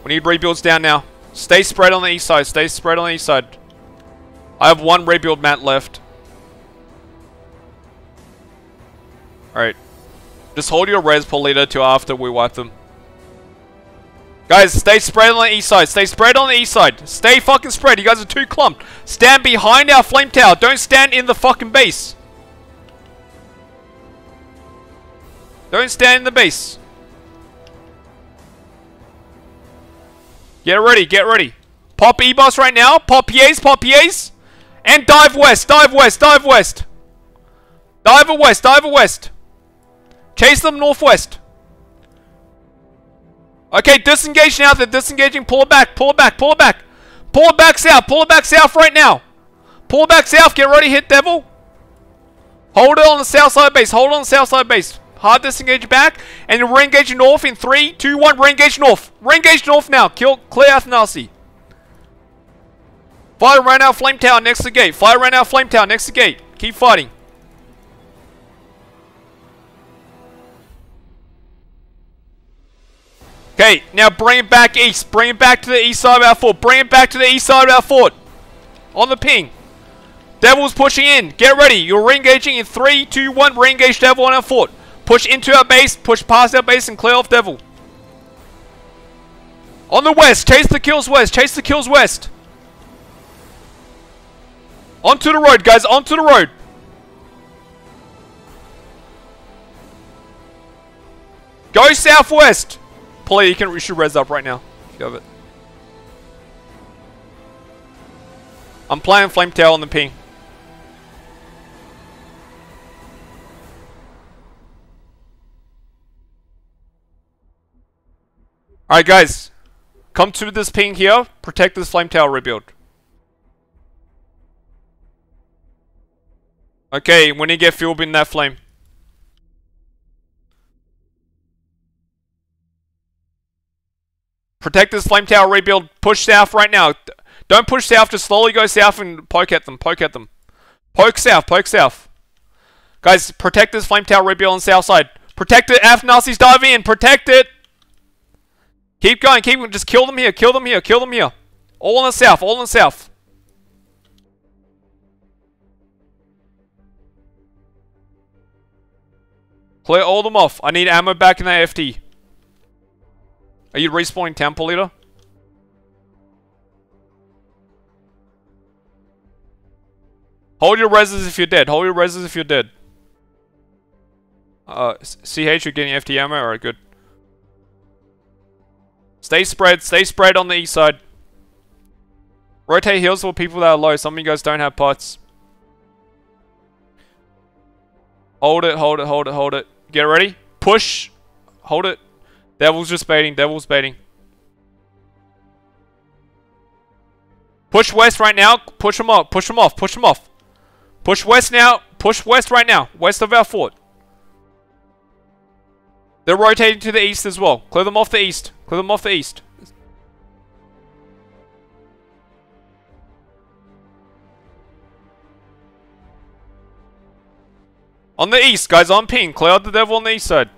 We need rebuilds down now. Stay spread on the east side. Stay spread on the east side. I have one rebuild mat left. Alright. Just hold your res Polito till after we wipe them. Guys, stay spread on the east side. Stay spread on the east side. Stay fucking spread. You guys are too clumped. Stand behind our flame tower. Don't stand in the fucking base. Don't stand in the base. Get ready, get ready. Pop E-Boss right now. Pop PAs, pop PAs. And dive west, dive west, dive west. Dive west, dive west. Chase them northwest. Okay, disengage now. They're disengaging. Pull it back, pull it back, pull it back. Pull it back south, pull it back south right now. Pull it back south, get ready, hit devil. Hold it on the south side base, hold on the south side base. Hard disengage back, and re-engage north in 3, 2, 1, re-engage north. Re-engage north now, kill, clear Athanasy. Fire right now, Flame Tower next to the gate. Fire right now, Flame Tower next to the gate. Keep fighting. Okay, now bring it back east. Bring it back to the east side of our fort. Bring it back to the east side of our fort. On the ping. Devil's pushing in. Get ready. You're re-engaging in 3, 2, 1. Re-engage Devil on our fort. Push into our base. Push past our base and clear off Devil. On the west. Chase the kills west. Chase the kills west. Onto the road, guys. Onto the road. Go southwest. Play, you can you should res up right now. You have it. I'm playing Flame Tail on the ping. Alright guys, come to this ping here, protect this Flame tower rebuild. Okay, when you get fuel in that flame. Protect this flame tower rebuild. Push south right now. Don't push south. Just slowly go south and poke at them. Poke at them. Poke south. Poke south. Guys, protect this flame tower rebuild on the south side. Protect it. Af Nazis dive in. Protect it. Keep going. Keep them Just kill them here. Kill them here. Kill them here. All in the south. All in the south. Clear all them off. I need ammo back in the FT. Are you respawning temple leader? Hold your reses if you're dead. Hold your reses if you're dead. Uh, CH, you're getting FT ammo? Alright, good. Stay spread. Stay spread on the east side. Rotate heals for people that are low. Some of you guys don't have pots. Hold it, hold it, hold it, hold it. Get ready. Push. Hold it. Devil's just baiting. Devil's baiting. Push west right now. Push them off. Push them off. Push them off. Push west now. Push west right now. West of our fort. They're rotating to the east as well. Clear them off the east. Clear them off the east. On the east, guys, on ping. Clear out the devil on the east side.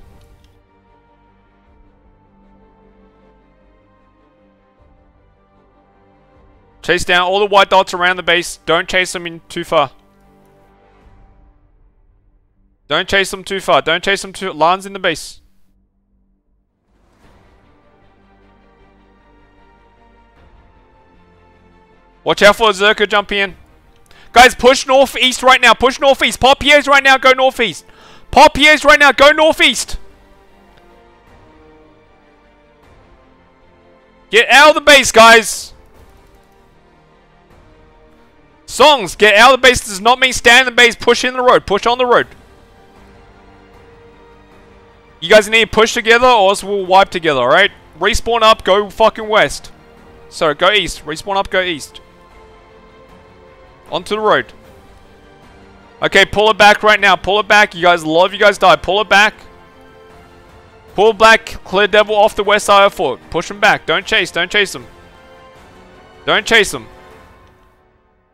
Chase down all the white dots around the base. Don't chase them in too far. Don't chase them too far. Don't chase them too... Lines in the base. Watch out for Zerka jumping in. Guys, push northeast right now. Push northeast. Pop Piers right now. Go northeast. Pop Piers right now. Go northeast. Get out of the base, guys. Songs, get out of the base does not mean stand in the base. Push in the road. Push on the road. You guys need to push together or else we'll wipe together, alright? Respawn up, go fucking west. Sorry, go east. Respawn up, go east. Onto the road. Okay, pull it back right now. Pull it back. You guys, love you guys die. Pull it back. Pull back. Clear Devil off the west side of fort. Push him back. Don't chase. Don't chase him. Don't chase him.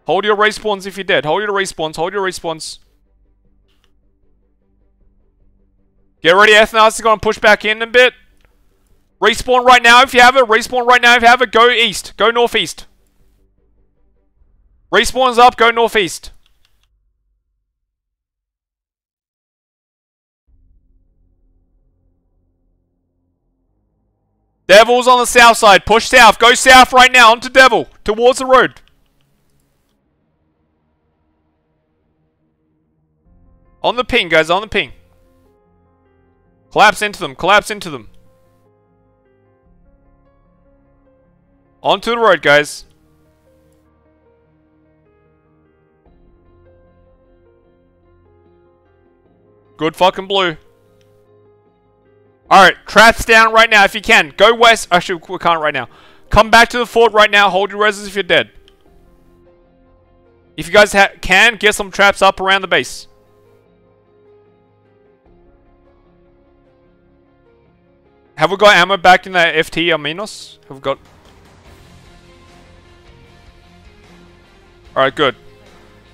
Hold your respawns if you're dead. Hold your respawns. Hold your respawns. Get ready, Ethnos. Gonna push back in a bit. Respawn right now if you have it. Respawn right now if you have it. Go east. Go northeast. Respawn's up. Go northeast. Devil's on the south side. Push south. Go south right now. Onto Devil. Towards the road. On the ping, guys. On the ping. Collapse into them. Collapse into them. Onto the road, guys. Good fucking blue. Alright, traps down right now if you can. Go west. Actually, we can't right now. Come back to the fort right now. Hold your reses if you're dead. If you guys can, get some traps up around the base. Have we got ammo back in the FT Aminos? Have we got... Alright, good.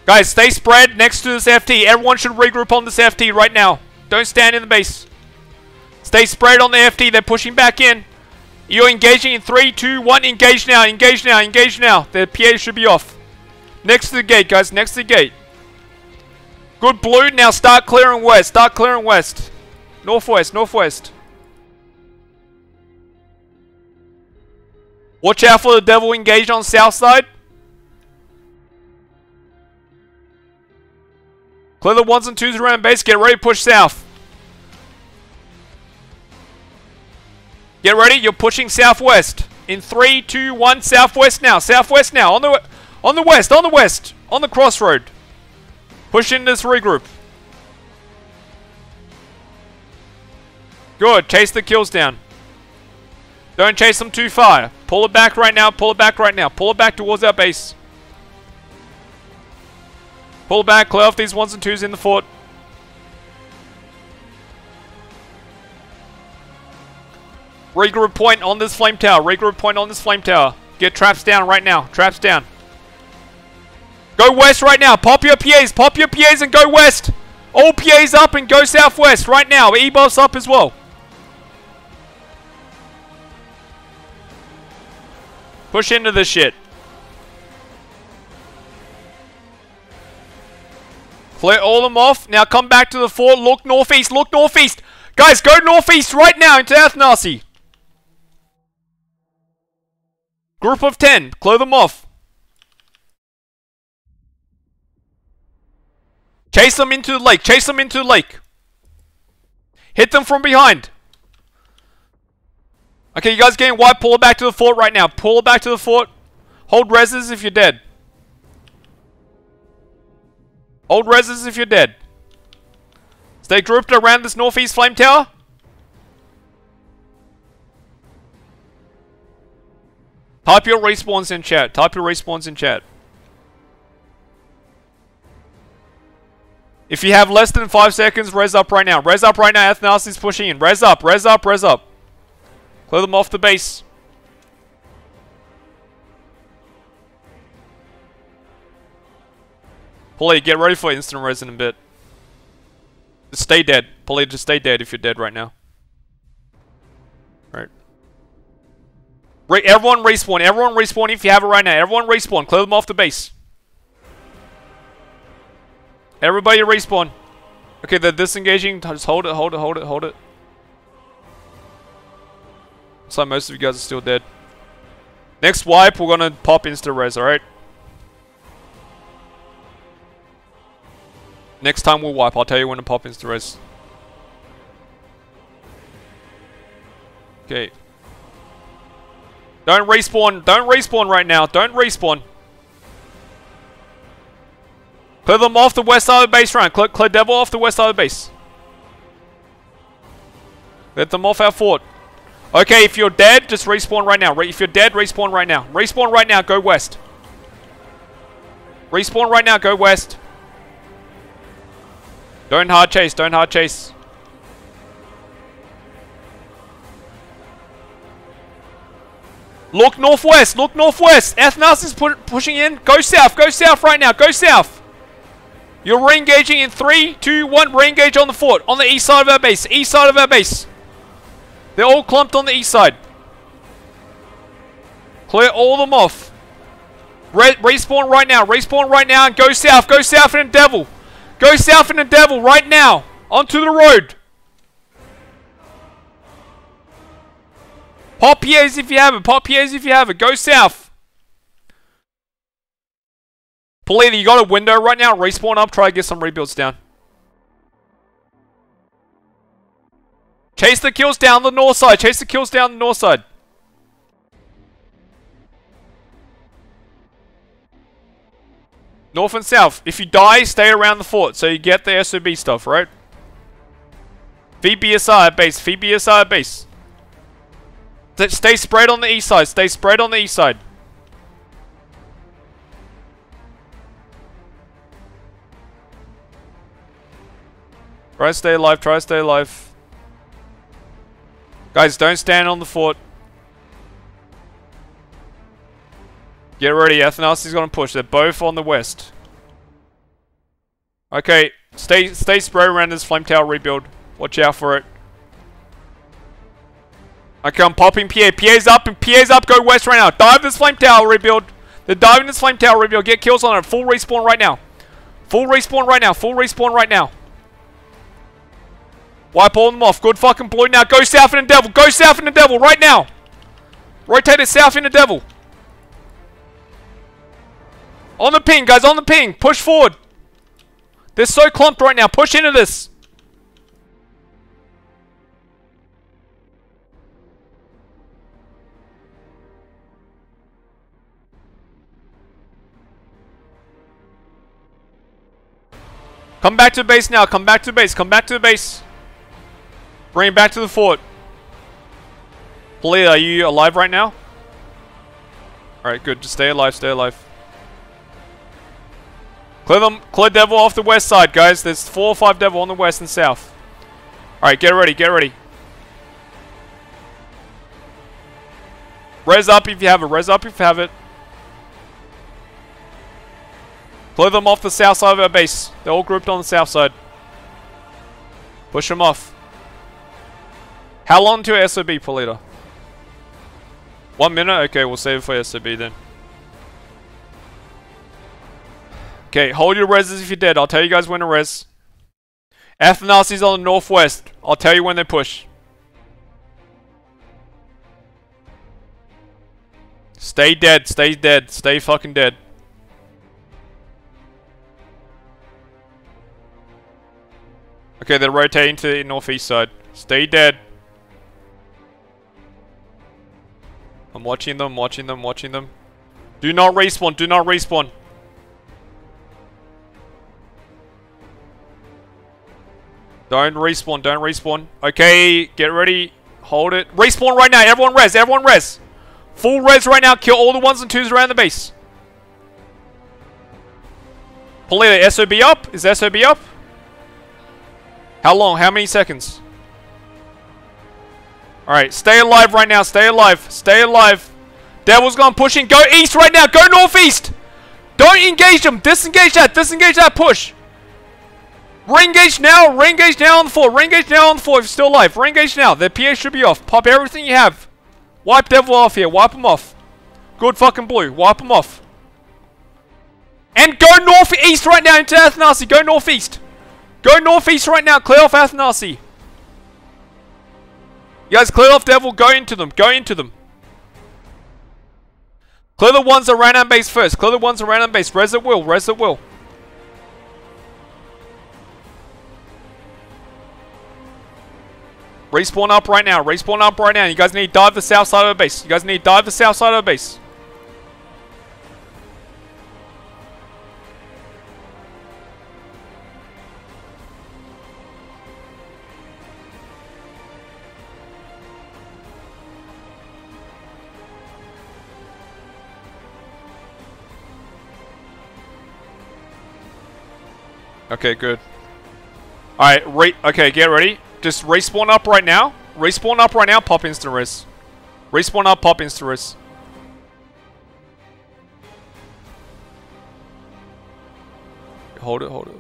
Guys, stay spread next to this FT. Everyone should regroup on this FT right now. Don't stand in the base. Stay spread on the FT. They're pushing back in. You're engaging in 3, 2, 1. Engage now. Engage now. Engage now. The PA should be off. Next to the gate, guys. Next to the gate. Good blue. Now start clearing west. Start clearing west. Northwest. Northwest. Watch out for the devil engaged on south side. Clear the ones and twos around base. Get ready push south. Get ready. You're pushing southwest. In three, two, one. Southwest now. Southwest now. On the on the west. On the west. On the crossroad. Push in this regroup. Good. Chase the kills down. Don't chase them too far. Pull it back right now. Pull it back right now. Pull it back towards our base. Pull back. Clear off these ones and twos in the fort. Regroup point on this flame tower. Regroup point on this flame tower. Get traps down right now. Traps down. Go west right now. Pop your PAs. Pop your PAs and go west. All PAs up and go southwest right now. E-buffs up as well. Push into this shit. Clear all them off. Now come back to the fort. Look northeast. Look northeast. Guys, go northeast right now into Athanasy. Group of 10. Clear them off. Chase them into the lake. Chase them into the lake. Hit them from behind. Okay, you guys getting wide. Pull it back to the fort right now. Pull it back to the fort. Hold reses if you're dead. Hold reses if you're dead. Stay grouped around this northeast flame tower. Type your respawns in chat. Type your respawns in chat. If you have less than 5 seconds, res up right now. Res up right now. Athnas is pushing in. Res up, res up, res up. Clear them off the base. Polly, get ready for instant res in a bit. Just stay dead. Polly, just stay dead if you're dead right now. Right. Re everyone respawn. Everyone respawn if you have it right now. Everyone respawn. Clear them off the base. Everybody respawn. Okay, they're disengaging. Just hold it, hold it, hold it, hold it. So most of you guys are still dead. Next wipe, we're gonna pop insta res, alright? Next time we'll wipe. I'll tell you when to pop insta res. Okay. Don't respawn. Don't respawn right now. Don't respawn. Clear them off the west side of the base run. Clear, clear Devil off the west side of the base. Let them off our fort. Okay, if you're dead, just respawn right now. If you're dead, respawn right now. Respawn right now, go west. Respawn right now, go west. Don't hard chase, don't hard chase. Look northwest, look northwest. Athenas is pu pushing in. Go south, go south right now, go south. You're re-engaging in three, two, one. Re-engage on the fort, on the east side of our base, east side of our base. They're all clumped on the east side. Clear all them off. Re respawn right now, respawn right now and go south, go south and devil. Go south in the devil right now, onto the road. Pop PAs if you have it. Pop PAs if you have it. Go south. Polita, you got a window right now. Respawn up. Try to get some rebuilds down. Chase the kills down the north side. Chase the kills down the north side. North and south. If you die, stay around the fort so you get the SOB stuff, right? VBSR at base. VBSR at base. Stay spread on the east side. Stay spread on the east side. Try to stay alive. Try to stay alive. Guys, don't stand on the fort. Get ready. Athenas is going to push. They're both on the west. Okay. Stay stay spray around this flame tower rebuild. Watch out for it. Okay, I'm popping PA. PA's up and PA's up. Go west right now. Dive this flame tower rebuild. They're diving this flame tower rebuild. Get kills on it. Full respawn right now. Full respawn right now. Full respawn right now. Wipe all them off. Good fucking blue now. Go south in the devil. Go south in the devil right now. Rotate it south in the devil. On the ping, guys. On the ping. Push forward. They're so clumped right now. Push into this. Come back to base now. Come back to base. Come back to the base. Bring him back to the fort. Polita, are you alive right now? Alright, good. Just stay alive. Stay alive. Clear them. Clear devil off the west side, guys. There's four or five devil on the west and south. Alright, get ready. Get ready. Res up if you have it. Res up if you have it. Clear them off the south side of our base. They're all grouped on the south side. Push them off. How long to SOB, Polita? One minute? Okay, we'll save it for SOB then. Okay, hold your reses if you're dead. I'll tell you guys when to res. Athanasy's on the northwest. I'll tell you when they push. Stay dead. Stay dead. Stay fucking dead. Okay, they're rotating to the northeast side. Stay dead. I'm watching them, watching them, watching them. Do not respawn, do not respawn. Don't respawn, don't respawn. Okay, get ready. Hold it. Respawn right now. Everyone res, everyone res. Full res right now. Kill all the ones and twos around the base. Pull Polita, SOB up? Is SOB up? How long? How many seconds? Alright, stay alive right now. Stay alive. Stay alive. Devil's gone pushing. Go east right now. Go northeast. Don't engage them. Disengage that. Disengage that push. Re-engage now. Re-engage now on the floor. Re-engage now on the floor if you're still alive. Re-engage now. The PA should be off. Pop everything you have. Wipe Devil off here. Wipe him off. Good fucking blue. Wipe him off. And go northeast right now into Athanasy. Go northeast. Go northeast right now. Clear off Athanasy. You guys clear off Devil. Go into them. Go into them. Clear the ones that ran on base first. Clear the ones that ran on base. Res at will. Res at will. Respawn up right now. Respawn up right now. You guys need to dive the south side of the base. You guys need to dive the south side of the base. Okay, good. Alright, right. Okay, get ready. Just respawn up right now. Respawn up right now, pop instant res. Respawn up, pop instant res. Hold it, hold it.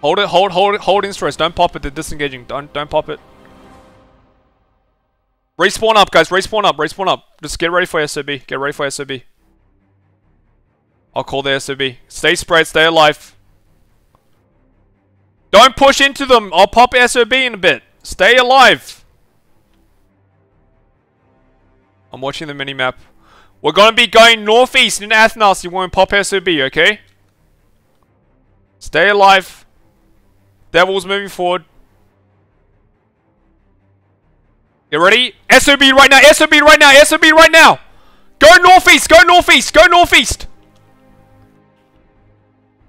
Hold it, hold, hold it, hold instant res. Don't pop it, they're disengaging. Don't, don't pop it. Respawn up, guys. Respawn up, respawn up. Just get ready for SOB. Get ready for SOB. I'll call the SOB. Stay spread, stay alive. Don't push into them. I'll pop SOB in a bit. Stay alive. I'm watching the mini-map. We're to be going northeast in Athanasy. You won't pop SOB, okay? Stay alive. Devil's moving forward. Get ready? SOB right now. SOB right now. SOB right now. Go northeast. Go northeast. Go northeast.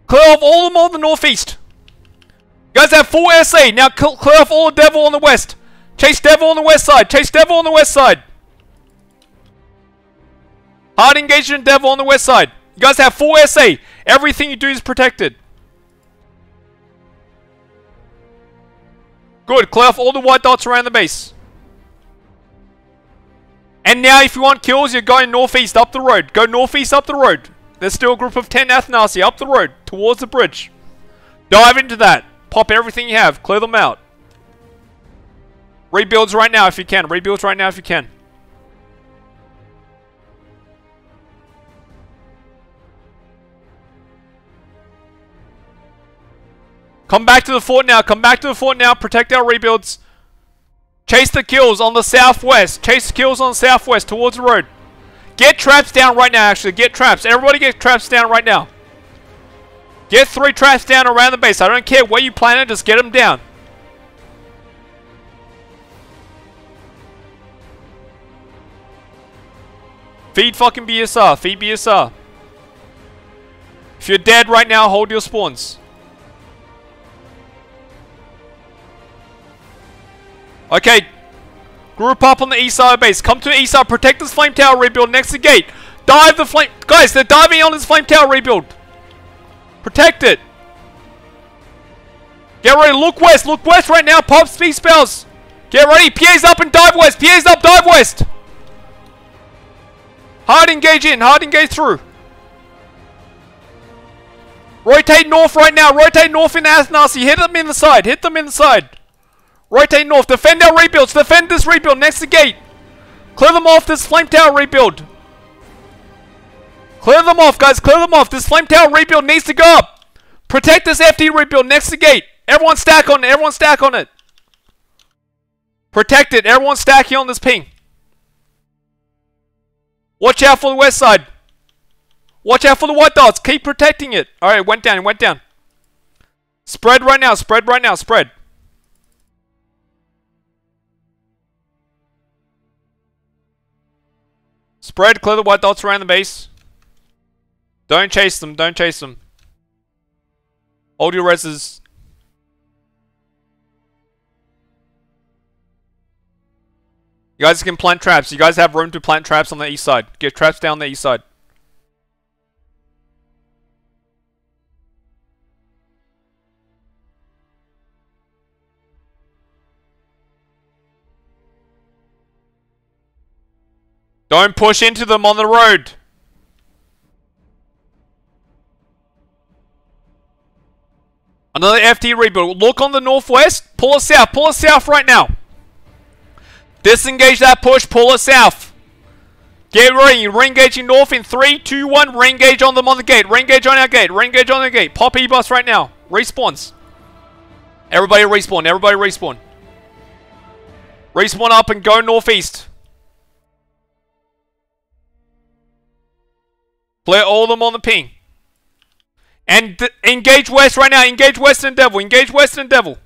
Clear off all of them on the northeast. Guys have full SA. Now clear off all the devil on the west. Chase devil on the west side. Chase devil on the west side. Hard engagement devil on the west side. You guys have full SA. Everything you do is protected. Good. Clear off all the white dots around the base. And now if you want kills, you're going northeast up the road. Go northeast up the road. There's still a group of 10 Athanasy up the road towards the bridge. Dive into that. Pop everything you have. Clear them out. Rebuilds right now if you can. Rebuilds right now if you can. Come back to the fort now. Come back to the fort now. Protect our rebuilds. Chase the kills on the southwest. Chase the kills on the southwest towards the road. Get traps down right now, actually. Get traps. Everybody get traps down right now. Get three traps down around the base. I don't care where you plant it, just get them down. Feed fucking BSR. Feed BSR. If you're dead right now, hold your spawns. Okay. Group up on the east side base. Come to the east side. Protect this flame tower rebuild next to gate. Dive the flame... Guys, they're diving on this flame tower rebuild. Protect it. Get ready. Look west. Look west right now. Pop speed spells. Get ready. PA's up and dive west. PA's up. Dive west. Hard engage in. Hard engage through. Rotate north right now. Rotate north in Athanasy. Hit them in the side. Hit them in the side. Rotate north. Defend our rebuilds. Defend this rebuild next to gate. Clear them off this flame tower rebuild. Clear them off, guys. Clear them off. This flame tower rebuild needs to go up. Protect this FD rebuild next to gate. Everyone stack on it. Everyone stack on it. Protect it. Everyone stack here on this ping. Watch out for the west side. Watch out for the white dots. Keep protecting it. Alright, went down. went down. Spread right now. Spread right now. Spread. Spread. Clear the white dots around the base. Don't chase them. Don't chase them. Hold your reses. You guys can plant traps. You guys have room to plant traps on the east side. Get traps down the east side. Don't push into them on the road. Another FD rebuild. Look on the northwest. Pull us south. Pull us south right now. Disengage that push. Pull us south. Get ready. Re-engaging north in 3, 2, 1. Re-engage on them on the gate. Re-engage on our gate. Re-engage on the gate. Pop E-buff right now. Respawns. Everybody respawn. Everybody respawn. Respawn up and go northeast. Clear all of them on the ping. And engage West right now. Engage Western Devil. Engage Western Devil.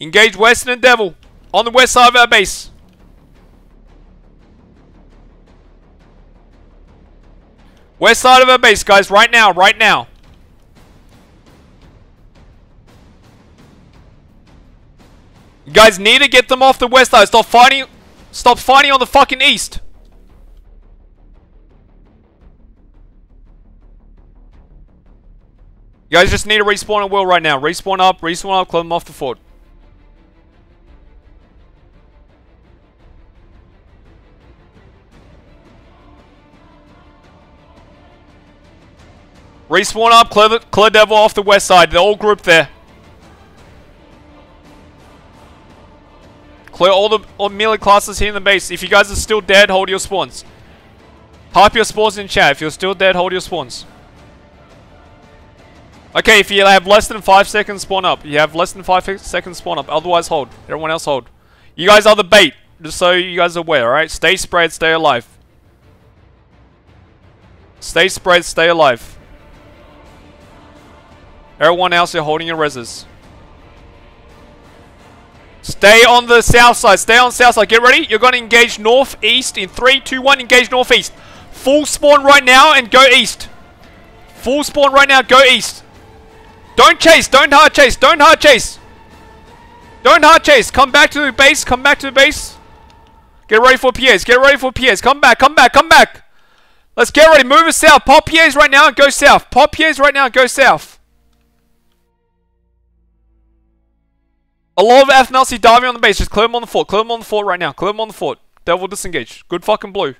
Engage Western Devil. On the west side of our base. West side of our base, guys. Right now. Right now. You guys need to get them off the west side. Stop fighting. Stop fighting on the fucking east. You guys just need to respawn at will right now. Respawn up, respawn up, clear them off the fort. Respawn up, clear, clear Devil off the west side. They're all grouped there. Clear all the all melee classes here in the base. If you guys are still dead, hold your spawns. Type your spawns in chat. If you're still dead, hold your spawns. Okay, if you have less than 5 seconds, spawn up. You have less than 5 seconds, spawn up. Otherwise, hold. Everyone else, hold. You guys are the bait. Just so you guys are aware, alright? Stay spread, stay alive. Stay spread, stay alive. Everyone else, you're holding your reses. Stay on the south side. Stay on the south side. Get ready. You're going to engage northeast in 3, 2, 1. Engage northeast. Full spawn right now and go east. Full spawn right now. Go east. Don't chase. Don't hard chase. Don't hard chase. Don't hard chase. Come back to the base. Come back to the base. Get ready for PAs. Get ready for PAs. Come back. Come back. Come back. Let's get ready. Move south. Pop PAs right now and go south. Pop PAs right now and go south. A lot of Athanasy diving on the base. Just clear them on the fort. Clear them on the fort right now. Clear them on the fort. Devil disengage. Good fucking blue.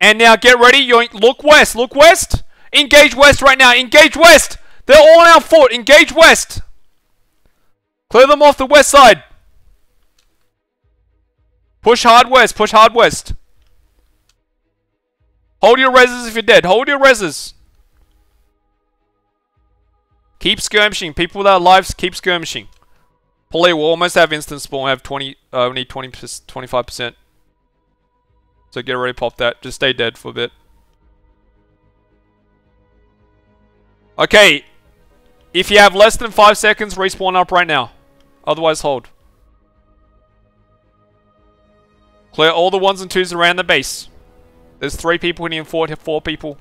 And now get ready. You look west. Look west. Engage west right now. Engage west. They're all on our fort. Engage west. Clear them off the west side. Push hard west. Push hard west. Hold your reses if you're dead. Hold your reses. Keep skirmishing. People that are alive, keep skirmishing. Polly will almost have instant spawn. Have 20, uh, we need 20, 25%. So get ready pop that. Just stay dead for a bit. Okay. If you have less than 5 seconds, respawn up right now. Otherwise, hold. Clear all the ones and twos around the base. There's three people in here, four, four people.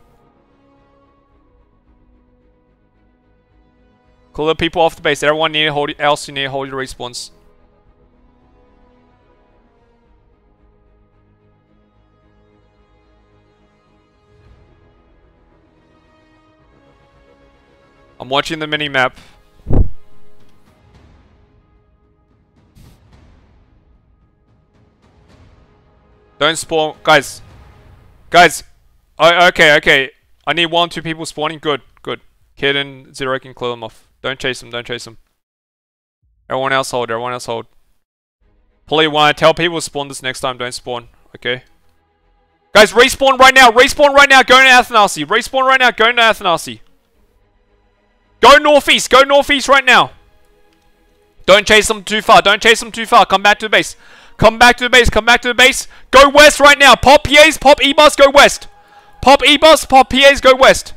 Call the people off the base. Everyone near hold else you near hold your respawns. I'm watching the mini map. Don't spawn, guys. Guys, okay, okay. I need one, two people spawning. Good, good. Kid and Zero can clear them off. Don't chase them, don't chase them. Everyone else hold, everyone else hold. Want to tell people spawn this next time, don't spawn, okay? Guys, respawn right now, respawn right now, go to Athanasy. Respawn right now, go to Athanasy. Go northeast, go northeast right now. Don't chase them too far, don't chase them too far, come back to the base. Come back to the base, come back to the base. Go west right now, pop PAs, pop E-buff, go west. Pop E-buff, pop PAs, go west.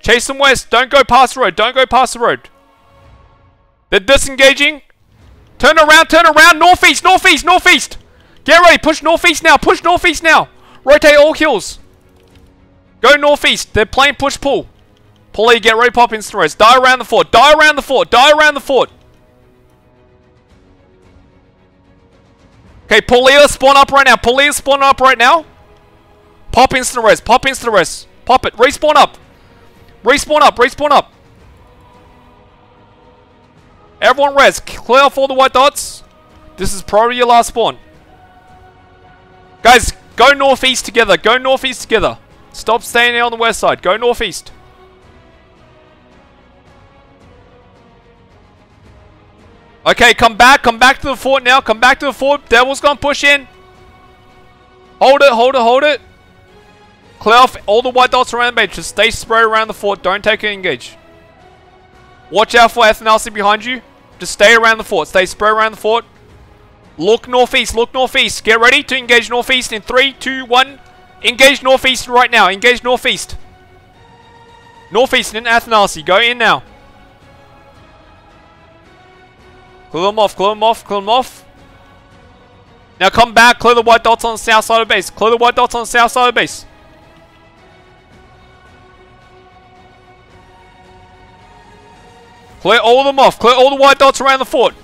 Chase them west, don't go past the road, don't go past the road. They're disengaging. Turn around, turn around. Northeast, northeast, northeast. Get ready. Push northeast now. Push northeast now. Rotate all kills. Go northeast. They're playing push-pull. Pulley, get ready. Pop instant rest. Die around the fort. Die around the fort. Die around the fort. Okay, Pulley, spawn up right now. Pulley, spawn up right now. Pop instant rest. Pop instant rest. Pop it. Respawn up. Respawn up. Respawn up. Everyone res. Clear off all the white dots. This is probably your last spawn. Guys, go northeast together. Go northeast together. Stop staying on the west side. Go northeast. Okay, come back. Come back to the fort now. Come back to the fort. Devil's gonna push in. Hold it, hold it, hold it. Clear off all the white dots around the base. Just stay spread around the fort. Don't take it engage. Watch out for Athanasy behind you. Just stay around the fort. Stay spread around the fort. Look northeast. Look northeast. Get ready to engage northeast in 3, 2, 1. Engage northeast right now. Engage northeast. Northeast in Athanasy. Go in now. Clear them off, clear them off, clear them off. Now come back, clear the white dots on the south side of base. Clear the white dots on the south side of base. Clear all of them off. Clear all the white dots around the fort.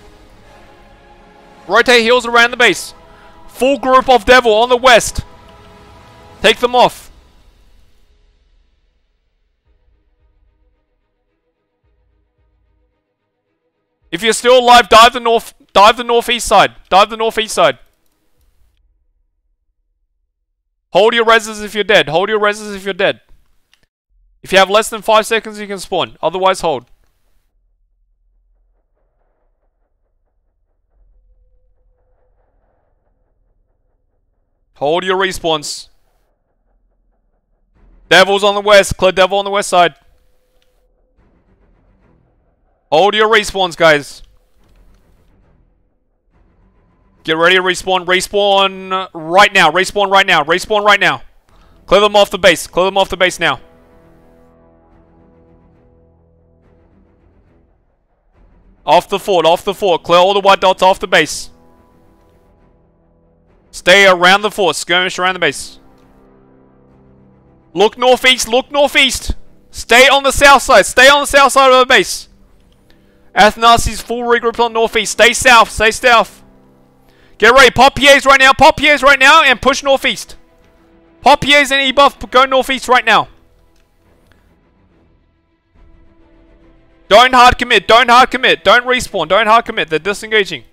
Rotate heels around the base. Full group of devil on the west. Take them off. If you're still alive, dive the north, dive the northeast side. Dive the northeast side. Hold your reses if you're dead. Hold your reses if you're dead. If you have less than 5 seconds, you can spawn. Otherwise, hold. Hold your respawns. Devil's on the west. Clear devil on the west side. Hold your respawns, guys. Get ready to respawn. Respawn right now. Respawn right now. Respawn right now. Clear them off the base. Clear them off the base now. Off the fort. Off the fort. Clear all the white dots off the base. Stay around the fort. Skirmish around the base. Look northeast. Look northeast. Stay on the south side. Stay on the south side of the base. Athanasy's full regroup on northeast. Stay south. Stay south. Get ready. Pop PAs right now. Pop PAs right now and push northeast. Pop PAs and E-buff. Go northeast right now. Don't hard commit. Don't hard commit. Don't respawn. Don't hard commit. They're disengaging.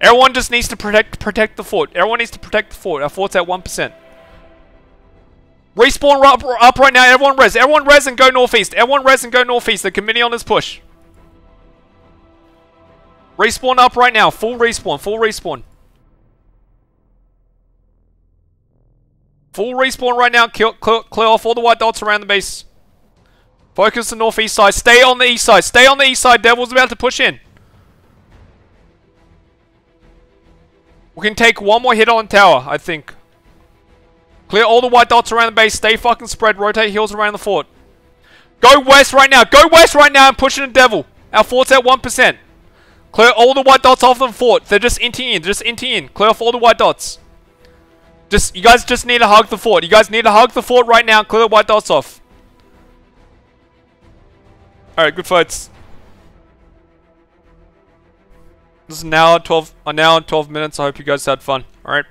Everyone just needs to protect protect the fort. Everyone needs to protect the fort. Our fort's at 1%. Respawn up, up right now. Everyone res. Everyone res and go northeast. Everyone res and go northeast. The committee on this push. Respawn up right now. Full respawn. Full respawn. Full respawn right now. Kill, clear, clear off all the white dots around the base. Focus the northeast side. Stay on the east side. Stay on the east side. Devil's about to push in. We can take one more hit on tower, I think. Clear all the white dots around the base. Stay fucking spread. Rotate heals around the fort. Go west right now. Go west right now and push in the devil. Our fort's at 1%. Clear all the white dots off the fort. They're just inting in. Just inting in. Clear off all the white dots. Just, you guys just need to hug the fort. You guys need to hug the fort right now. Clear the white dots off. Alright, good fights. This is now 12, uh, now 12 minutes. I hope you guys had fun. Alright.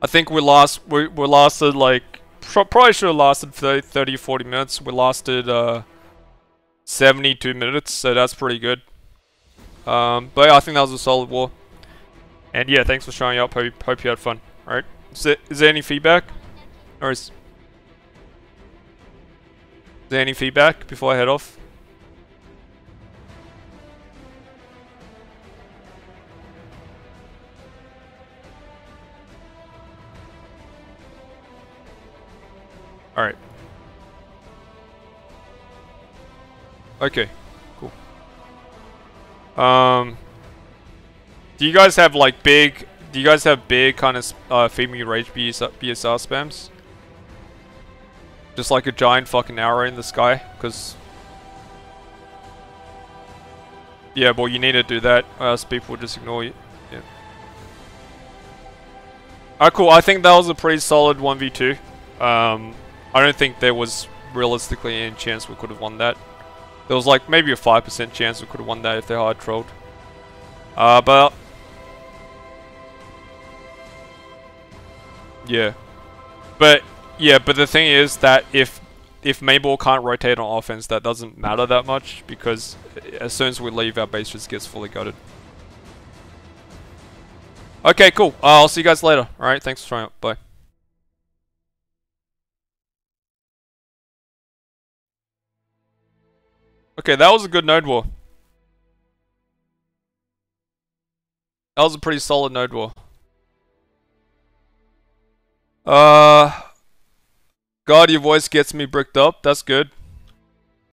I think we lost, we, we lasted like, probably should have lasted 30, 30, 40 minutes. We lasted, uh, 72 minutes, so that's pretty good. Um, but yeah, I think that was a solid war. And yeah, thanks for showing up. Hope, hope you had fun. Alright. Is there, is there any feedback? Or is... Is there any feedback before I head off? Alright. Okay. Um... Do you guys have like big... Do you guys have big kind of uh, Rage BSR, spams? Just like a giant fucking arrow in the sky? Because... Yeah, well you need to do that, or else people will just ignore you. Yeah. Cool. I think that was a pretty solid 1v2. Um, I don't think there was realistically any chance we could have won that. There was like maybe a 5% chance we could have won that if they hard trolled. Uh, but... Yeah. But, yeah, but the thing is that if if Mayball can't rotate on offense, that doesn't matter that much because as soon as we leave, our base just gets fully gutted. Okay, cool. Uh, I'll see you guys later. Alright, thanks for showing up. Bye. Okay, that was a good node war. That was a pretty solid node war. Uh, God, your voice gets me bricked up. That's good.